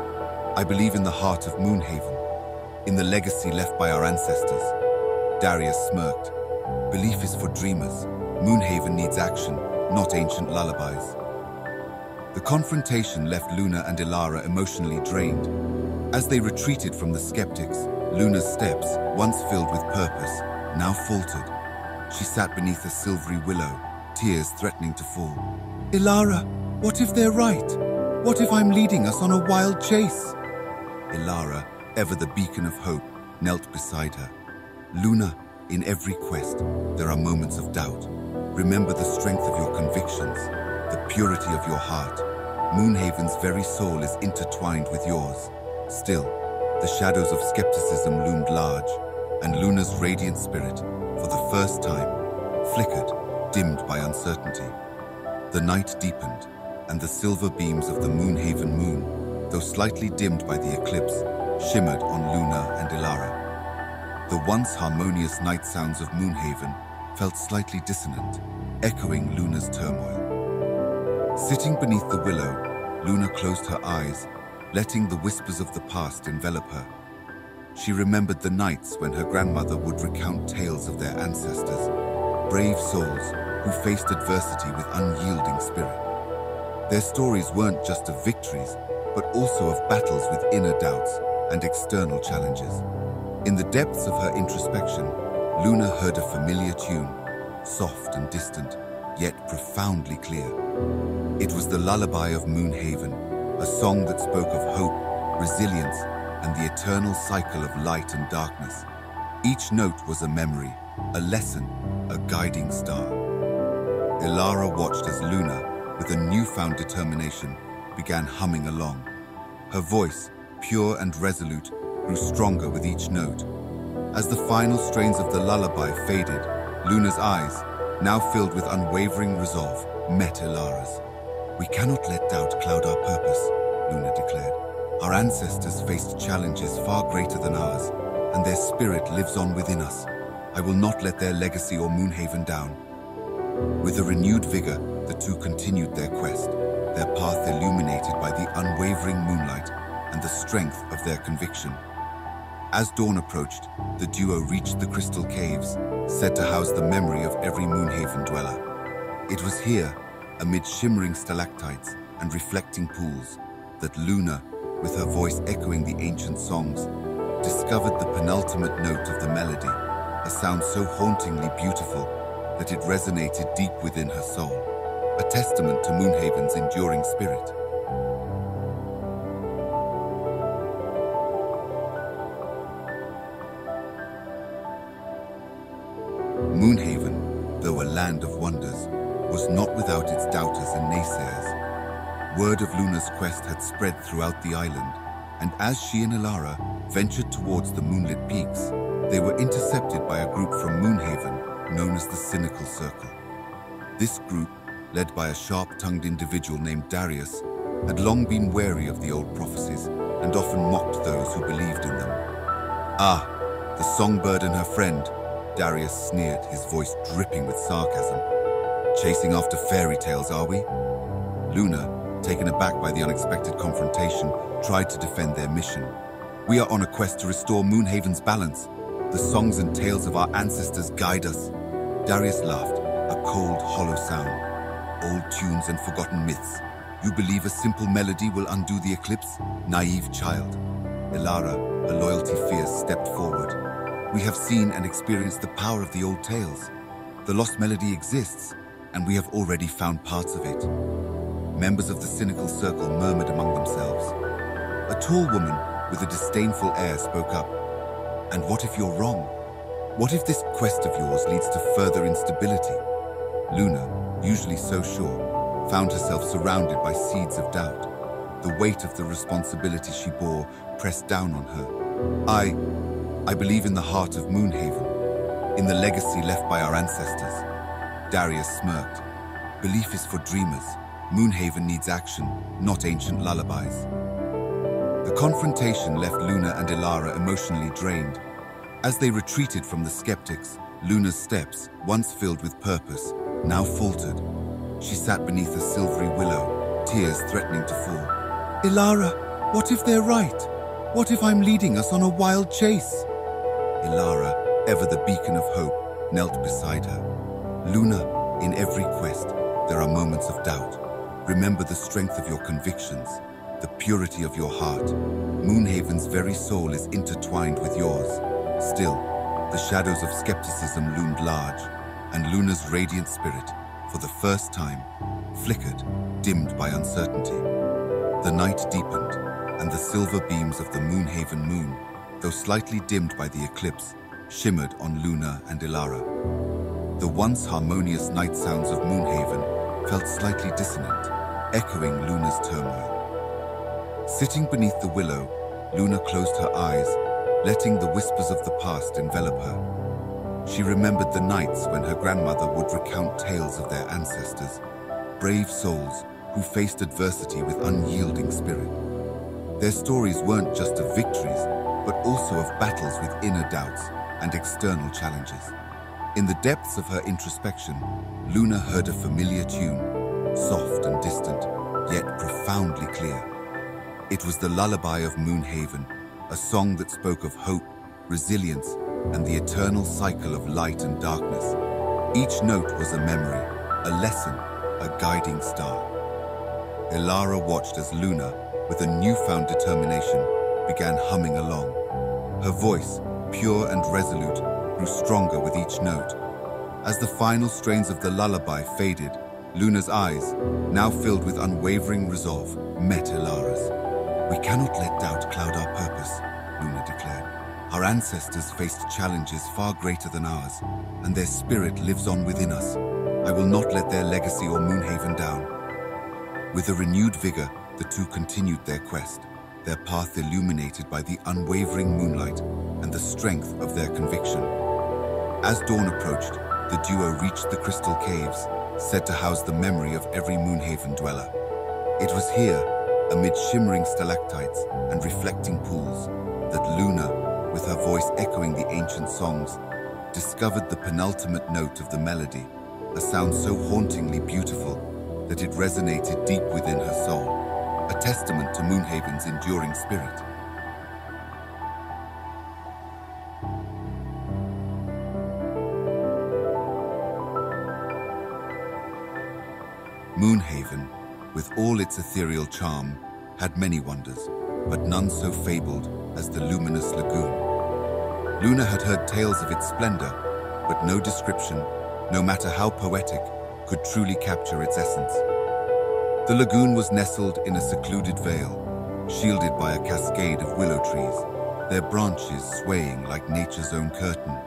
I believe in the heart of Moonhaven, in the legacy left by our ancestors. Darius smirked. Belief is for dreamers. Moonhaven needs action, not ancient lullabies. The confrontation left Luna and Ilara emotionally drained. As they retreated from the skeptics, Luna's steps, once filled with purpose, now faltered. She sat beneath a silvery willow, tears threatening to fall. Ilara, what if they're right? What if I'm leading us on a wild chase? Ilara, ever the beacon of hope, knelt beside her. Luna, in every quest, there are moments of doubt. Remember the strength of your convictions, the purity of your heart. Moonhaven's very soul is intertwined with yours. Still, the shadows of skepticism loomed large, and Luna's radiant spirit, for the first time, flickered, dimmed by uncertainty. The night deepened, and the silver beams of the Moonhaven moon, though slightly dimmed by the eclipse, shimmered on Luna and Ilara. The once harmonious night sounds of Moonhaven felt slightly dissonant, echoing Luna's turmoil. Sitting beneath the willow, Luna closed her eyes, letting the whispers of the past envelop her. She remembered the nights when her grandmother would recount tales of their ancestors, brave souls who faced adversity with unyielding spirit. Their stories weren't just of victories, but also of battles with inner doubts and external challenges. In the depths of her introspection, Luna heard a familiar tune, soft and distant, yet profoundly clear. It was the lullaby of Moonhaven, a song that spoke of hope, resilience, and the eternal cycle of light and darkness. Each note was a memory, a lesson, a guiding star. Ilara watched as Luna, with a newfound determination, began humming along. Her voice, pure and resolute, grew stronger with each note. As the final strains of the lullaby faded, Luna's eyes, now filled with unwavering resolve, met Ilara's. We cannot let doubt cloud our purpose, Luna declared. Our ancestors faced challenges far greater than ours, and their spirit lives on within us. I will not let their legacy or Moonhaven down. With a renewed vigor, the two continued their quest, their path illuminated by the unwavering moonlight and the strength of their conviction. As dawn approached, the duo reached the crystal caves, said to house the memory of every Moonhaven dweller. It was here, amid shimmering stalactites and reflecting pools, that Luna, with her voice echoing the ancient songs, discovered the penultimate note of the melody, a sound so hauntingly beautiful that it resonated deep within her soul, a testament to Moonhaven's enduring spirit. Moonhaven, though a land of wonders, was not without its doubters and naysayers. Word of Luna's quest had spread throughout the island, and as she and Ilara ventured towards the moonlit peaks, they were intercepted by a group from Moonhaven known as the Cynical Circle. This group led by a sharp-tongued individual named Darius, had long been wary of the old prophecies and often mocked those who believed in them. Ah, the songbird and her friend, Darius sneered, his voice dripping with sarcasm. Chasing after fairy tales, are we? Luna, taken aback by the unexpected confrontation, tried to defend their mission. We are on a quest to restore Moonhaven's balance. The songs and tales of our ancestors guide us. Darius laughed, a cold, hollow sound. Old tunes and forgotten myths. You believe a simple melody will undo the eclipse? Naive child. Ilara, her loyalty fierce, stepped forward. We have seen and experienced the power of the old tales. The lost melody exists, and we have already found parts of it. Members of the cynical circle murmured among themselves. A tall woman with a disdainful air spoke up. And what if you're wrong? What if this quest of yours leads to further instability? Luna, usually so sure, found herself surrounded by seeds of doubt. The weight of the responsibility she bore pressed down on her. I, I believe in the heart of Moonhaven, in the legacy left by our ancestors. Darius smirked. Belief is for dreamers. Moonhaven needs action, not ancient lullabies. The confrontation left Luna and Ilara emotionally drained. As they retreated from the skeptics, Luna's steps, once filled with purpose, now faltered. She sat beneath a silvery willow, tears threatening to fall. Ilara, what if they're right? What if I'm leading us on a wild chase? Ilara, ever the beacon of hope, knelt beside her. Luna, in every quest, there are moments of doubt. Remember the strength of your convictions, the purity of your heart. Moonhaven's very soul is intertwined with yours. Still, the shadows of skepticism loomed large, and Luna's radiant spirit, for the first time, flickered, dimmed by uncertainty. The night deepened, and the silver beams of the Moonhaven moon, though slightly dimmed by the eclipse, shimmered on Luna and Ilara. The once harmonious night sounds of Moonhaven felt slightly dissonant, echoing Luna's turmoil. Sitting beneath the willow, Luna closed her eyes, letting the whispers of the past envelop her. She remembered the nights when her grandmother would recount tales of their ancestors, brave souls who faced adversity with unyielding spirit. Their stories weren't just of victories, but also of battles with inner doubts and external challenges. In the depths of her introspection, Luna heard a familiar tune, soft and distant, yet profoundly clear. It was the lullaby of Moonhaven, a song that spoke of hope, resilience, and the eternal cycle of light and darkness. Each note was a memory, a lesson, a guiding star. Ilara watched as Luna, with a newfound determination, began humming along. Her voice, pure and resolute, grew stronger with each note. As the final strains of the lullaby faded, Luna's eyes, now filled with unwavering resolve, met Ilara's. We cannot let doubt cloud our purpose, Luna declared. Our ancestors faced challenges far greater than ours, and their spirit lives on within us. I will not let their legacy or Moonhaven down. With a renewed vigor, the two continued their quest, their path illuminated by the unwavering moonlight and the strength of their conviction. As dawn approached, the duo reached the crystal caves, said to house the memory of every Moonhaven dweller. It was here amid shimmering stalactites and reflecting pools, that Luna, with her voice echoing the ancient songs, discovered the penultimate note of the melody, a sound so hauntingly beautiful that it resonated deep within her soul, a testament to Moonhaven's enduring spirit. Moonhaven with all its ethereal charm, had many wonders, but none so fabled as the luminous lagoon. Luna had heard tales of its splendor, but no description, no matter how poetic, could truly capture its essence. The lagoon was nestled in a secluded vale, shielded by a cascade of willow trees, their branches swaying like nature's own curtain.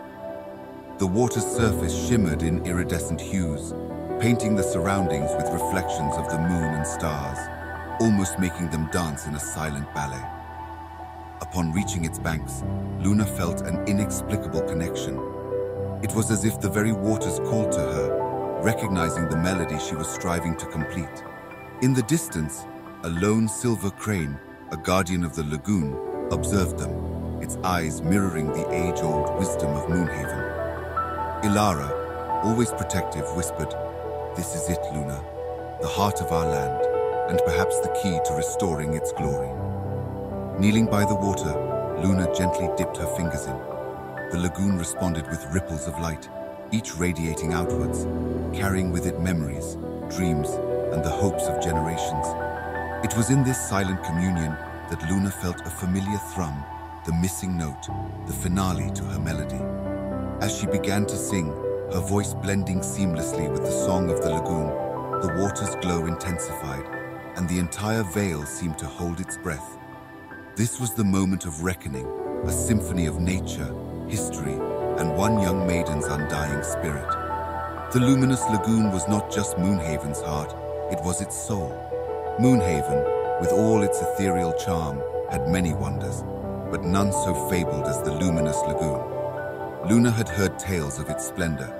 The water's surface shimmered in iridescent hues, painting the surroundings with reflections of the moon and stars, almost making them dance in a silent ballet. Upon reaching its banks, Luna felt an inexplicable connection. It was as if the very waters called to her, recognizing the melody she was striving to complete. In the distance, a lone silver crane, a guardian of the lagoon, observed them, its eyes mirroring the age-old wisdom of Moonhaven. Ilara, always protective, whispered, This is it, Luna, the heart of our land, and perhaps the key to restoring its glory. Kneeling by the water, Luna gently dipped her fingers in. The lagoon responded with ripples of light, each radiating outwards, carrying with it memories, dreams, and the hopes of generations. It was in this silent communion that Luna felt a familiar thrum, the missing note, the finale to her melody. As she began to sing, her voice blending seamlessly with the song of the lagoon, the water's glow intensified, and the entire vale seemed to hold its breath. This was the moment of reckoning, a symphony of nature, history, and one young maiden's undying spirit. The luminous lagoon was not just Moonhaven's heart, it was its soul. Moonhaven, with all its ethereal charm, had many wonders, but none so fabled as the luminous lagoon. Luna had heard tales of its splendor,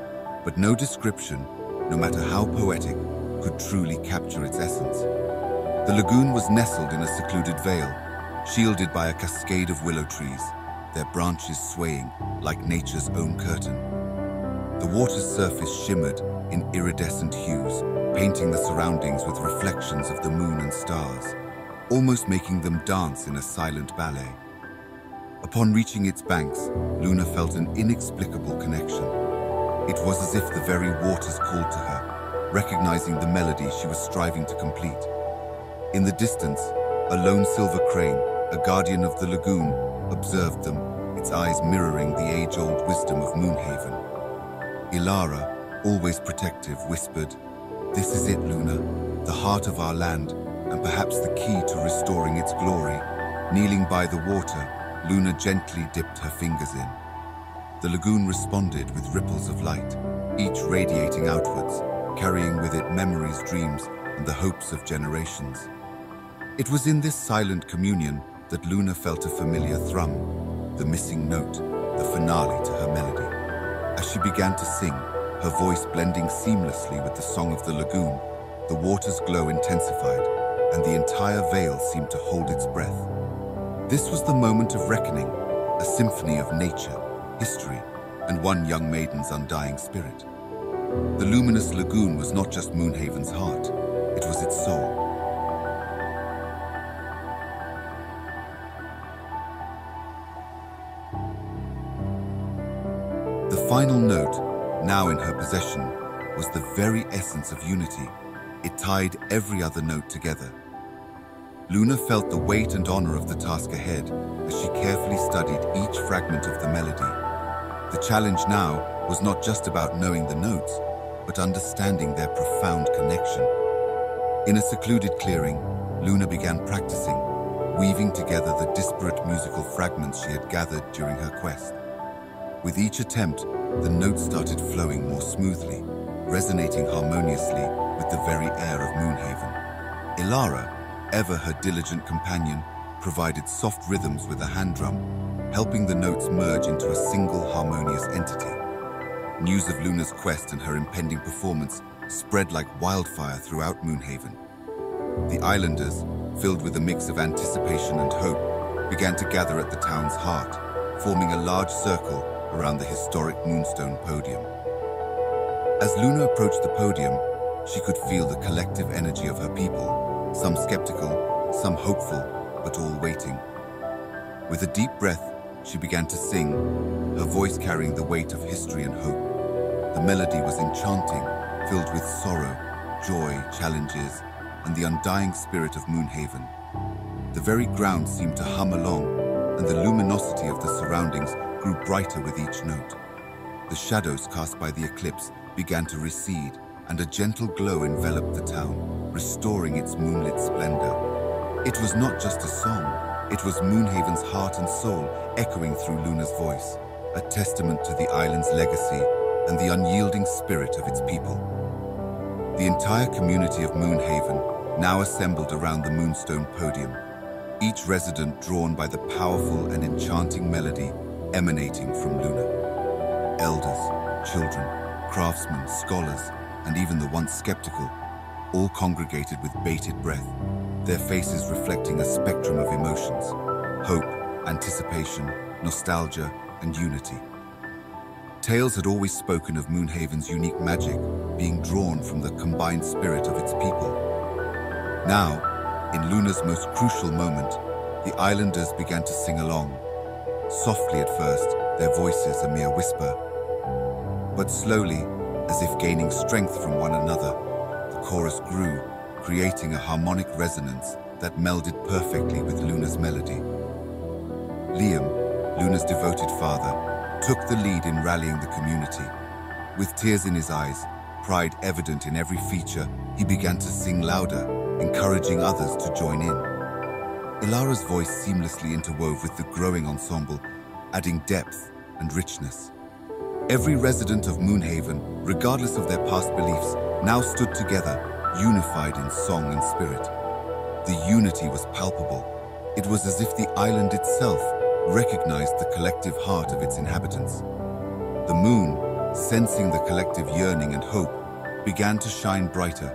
but no description, no matter how poetic, could truly capture its essence. The lagoon was nestled in a secluded vale, shielded by a cascade of willow trees, their branches swaying like nature's own curtain. The water's surface shimmered in iridescent hues, painting the surroundings with reflections of the moon and stars, almost making them dance in a silent ballet. Upon reaching its banks, Luna felt an inexplicable connection. It was as if the very waters called to her, recognizing the melody she was striving to complete. In the distance, a lone silver crane, a guardian of the lagoon, observed them, its eyes mirroring the age-old wisdom of Moonhaven. Ilara, always protective, whispered, This is it, Luna, the heart of our land, and perhaps the key to restoring its glory. Kneeling by the water, Luna gently dipped her fingers in. The lagoon responded with ripples of light, each radiating outwards, carrying with it memories, dreams, and the hopes of generations. It was in this silent communion that Luna felt a familiar thrum, the missing note, the finale to her melody. As she began to sing, her voice blending seamlessly with the song of the lagoon, the water's glow intensified, and the entire vale seemed to hold its breath. This was the moment of reckoning, a symphony of nature, history, and one young maiden's undying spirit. The luminous lagoon was not just Moonhaven's heart, it was its soul. The final note, now in her possession, was the very essence of unity. It tied every other note together. Luna felt the weight and honor of the task ahead as she carefully studied each fragment of the melody. The challenge now was not just about knowing the notes, but understanding their profound connection. In a secluded clearing, Luna began practicing, weaving together the disparate musical fragments she had gathered during her quest. With each attempt, the notes started flowing more smoothly, resonating harmoniously with the very air of Moonhaven. Ilara, ever her diligent companion, provided soft rhythms with a hand drum, helping the notes merge into a single harmonious entity. News of Luna's quest and her impending performance spread like wildfire throughout Moonhaven. The islanders, filled with a mix of anticipation and hope, began to gather at the town's heart, forming a large circle around the historic Moonstone podium. As Luna approached the podium, she could feel the collective energy of her people, some skeptical, some hopeful, but all waiting. With a deep breath, she began to sing, her voice carrying the weight of history and hope. The melody was enchanting, filled with sorrow, joy, challenges, and the undying spirit of Moonhaven. The very ground seemed to hum along, and the luminosity of the surroundings grew brighter with each note. The shadows cast by the eclipse began to recede, and a gentle glow enveloped the town, restoring its moonlit splendor. It was not just a song, it was Moonhaven's heart and soul echoing through Luna's voice. a testament to the island's legacy and the unyielding spirit of its people. The entire community of Moonhaven now assembled around the Moonstone podium, each resident drawn by the powerful and enchanting melody emanating from Luna. Elders, children, craftsmen, scholars, and even the once skeptical, all congregated with bated breath, their faces reflecting a spectrum of emotions hope, anticipation, nostalgia, and unity. Tales had always spoken of Moonhaven's unique magic being drawn from the combined spirit of its people. Now, in Luna's most crucial moment, the islanders began to sing along. Softly at first, their voices a mere whisper. But slowly, as if gaining strength from one another, the chorus grew, creating a harmonic resonance that melded perfectly with Luna's melody. Liam, Luna's devoted father, took the lead in rallying the community. With tears in his eyes, pride evident in every feature, he began to sing louder, encouraging others to join in. Ilara's voice seamlessly interwove with the growing ensemble, adding depth and richness. Every resident of Moonhaven, regardless of their past beliefs, now stood together, unified in song and spirit. The unity was palpable. It was as if the island itself recognized the collective heart of its inhabitants. The moon, sensing the collective yearning and hope, began to shine brighter,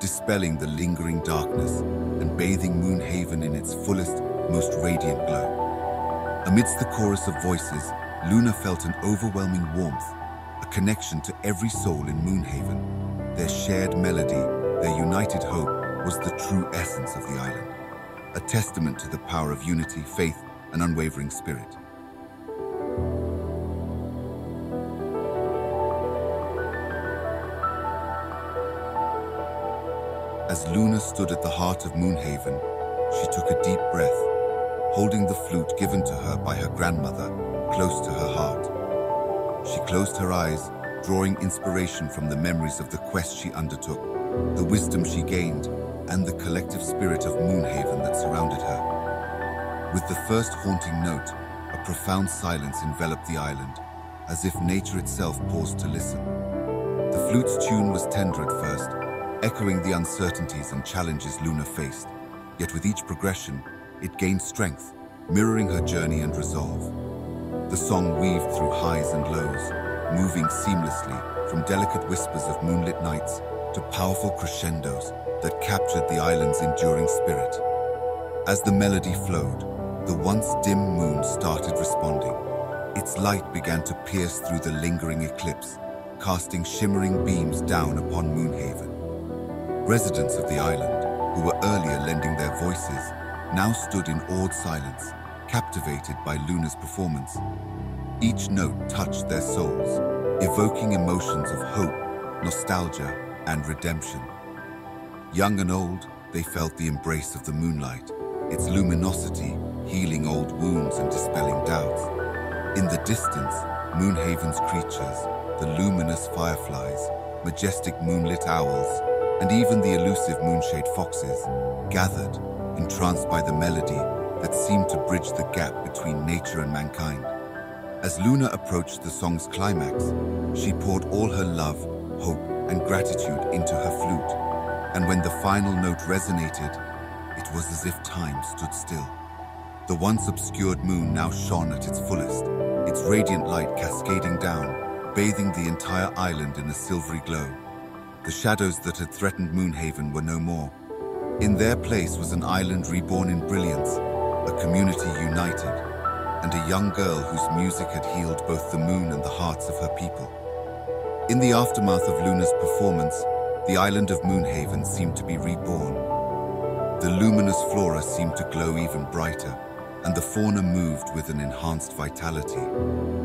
dispelling the lingering darkness and bathing Moonhaven in its fullest, most radiant glow. Amidst the chorus of voices, Luna felt an overwhelming warmth, a connection to every soul in Moonhaven. Their shared melody, their united hope, was the true essence of the island, a testament to the power of unity, faith, and unwavering spirit. As Luna stood at the heart of Moonhaven, she took a deep breath, holding the flute given to her by her grandmother close to her heart. She closed her eyes, drawing inspiration from the memories of the quest she undertook, the wisdom she gained, and the collective spirit of Moonhaven that surrounded her. With the first haunting note, a profound silence enveloped the island, as if nature itself paused to listen. The flute's tune was tender at first, echoing the uncertainties and challenges Luna faced. Yet with each progression, it gained strength, mirroring her journey and resolve. The song weaved through highs and lows, moving seamlessly from delicate whispers of moonlit nights to powerful crescendos that captured the island's enduring spirit. As the melody flowed, the once dim moon started responding. Its light began to pierce through the lingering eclipse, casting shimmering beams down upon Moonhaven. Residents of the island, who were earlier lending their voices, now stood in awed silence, captivated by Luna's performance. Each note touched their souls, evoking emotions of hope, nostalgia, and redemption. Young and old, they felt the embrace of the moonlight, its luminosity healing old wounds and dispelling doubts. In the distance, Moonhaven's creatures, the luminous fireflies, majestic moonlit owls, and even the elusive moonshade foxes, gathered, entranced by the melody that seemed to bridge the gap between nature and mankind. As Luna approached the song's climax, she poured all her love, hope, and gratitude into her flute, and when the final note resonated, it was as if time stood still. The once obscured moon now shone at its fullest, its radiant light cascading down, bathing the entire island in a silvery glow. The shadows that had threatened Moonhaven were no more. In their place was an island reborn in brilliance, a community united, and a young girl whose music had healed both the moon and the hearts of her people. In the aftermath of Luna's performance, the island of Moonhaven seemed to be reborn. The luminous flora seemed to glow even brighter, and the fauna moved with an enhanced vitality.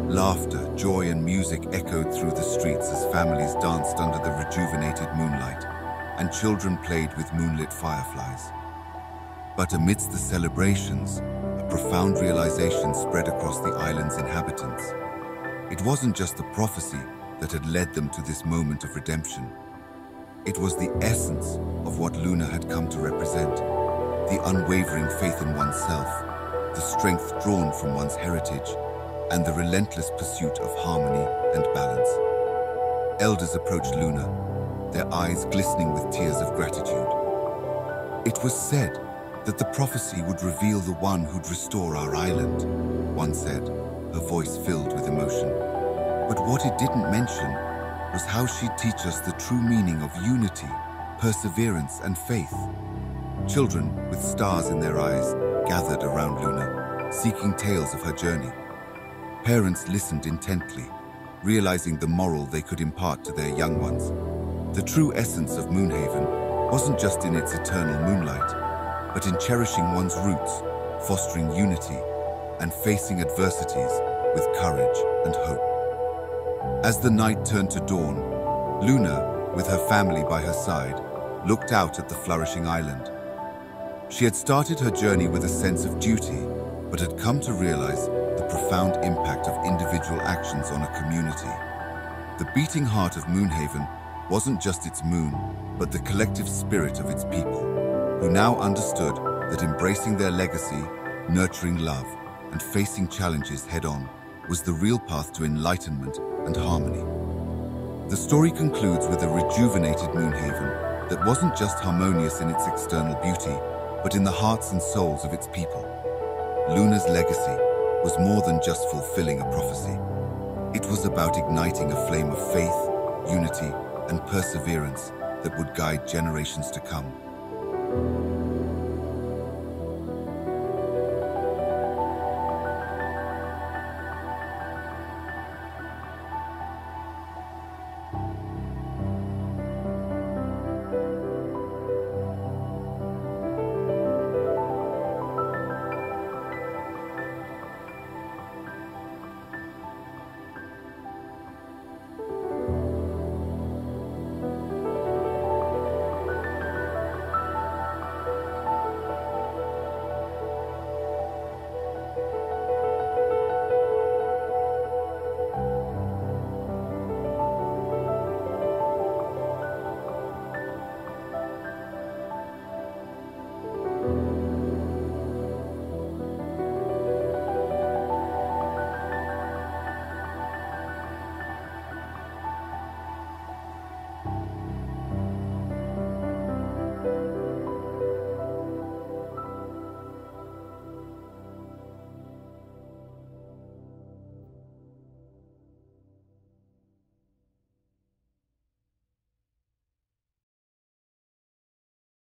Laughter, joy, and music echoed through the streets as families danced under the rejuvenated moonlight, and children played with moonlit fireflies. But amidst the celebrations, a profound realization spread across the island's inhabitants. It wasn't just the prophecy that had led them to this moment of redemption. It was the essence of what Luna had come to represent, the unwavering faith in oneself, the strength drawn from one's heritage, and the relentless pursuit of harmony and balance. Elders approached Luna, their eyes glistening with tears of gratitude. It was said that the prophecy would reveal the one who'd restore our island, one said, her voice filled with emotion. But what it didn't mention was how she'd teach us the true meaning of unity, perseverance, and faith. Children with stars in their eyes gathered around Luna, seeking tales of her journey. Parents listened intently, realizing the moral they could impart to their young ones. The true essence of Moonhaven wasn't just in its eternal moonlight, but in cherishing one's roots, fostering unity, and facing adversities with courage and hope. As the night turned to dawn, Luna, with her family by her side, looked out at the flourishing island. She had started her journey with a sense of duty, but had come to realize the profound impact of individual actions on a community. The beating heart of Moonhaven wasn't just its moon, but the collective spirit of its people, who now understood that embracing their legacy, nurturing love, and facing challenges head-on was the real path to enlightenment and harmony. The story concludes with a rejuvenated Moonhaven that wasn't just harmonious in its external beauty, but in the hearts and souls of its people. Luna's legacy was more than just fulfilling a prophecy. It was about igniting a flame of faith, unity, and perseverance that would guide generations to come thank you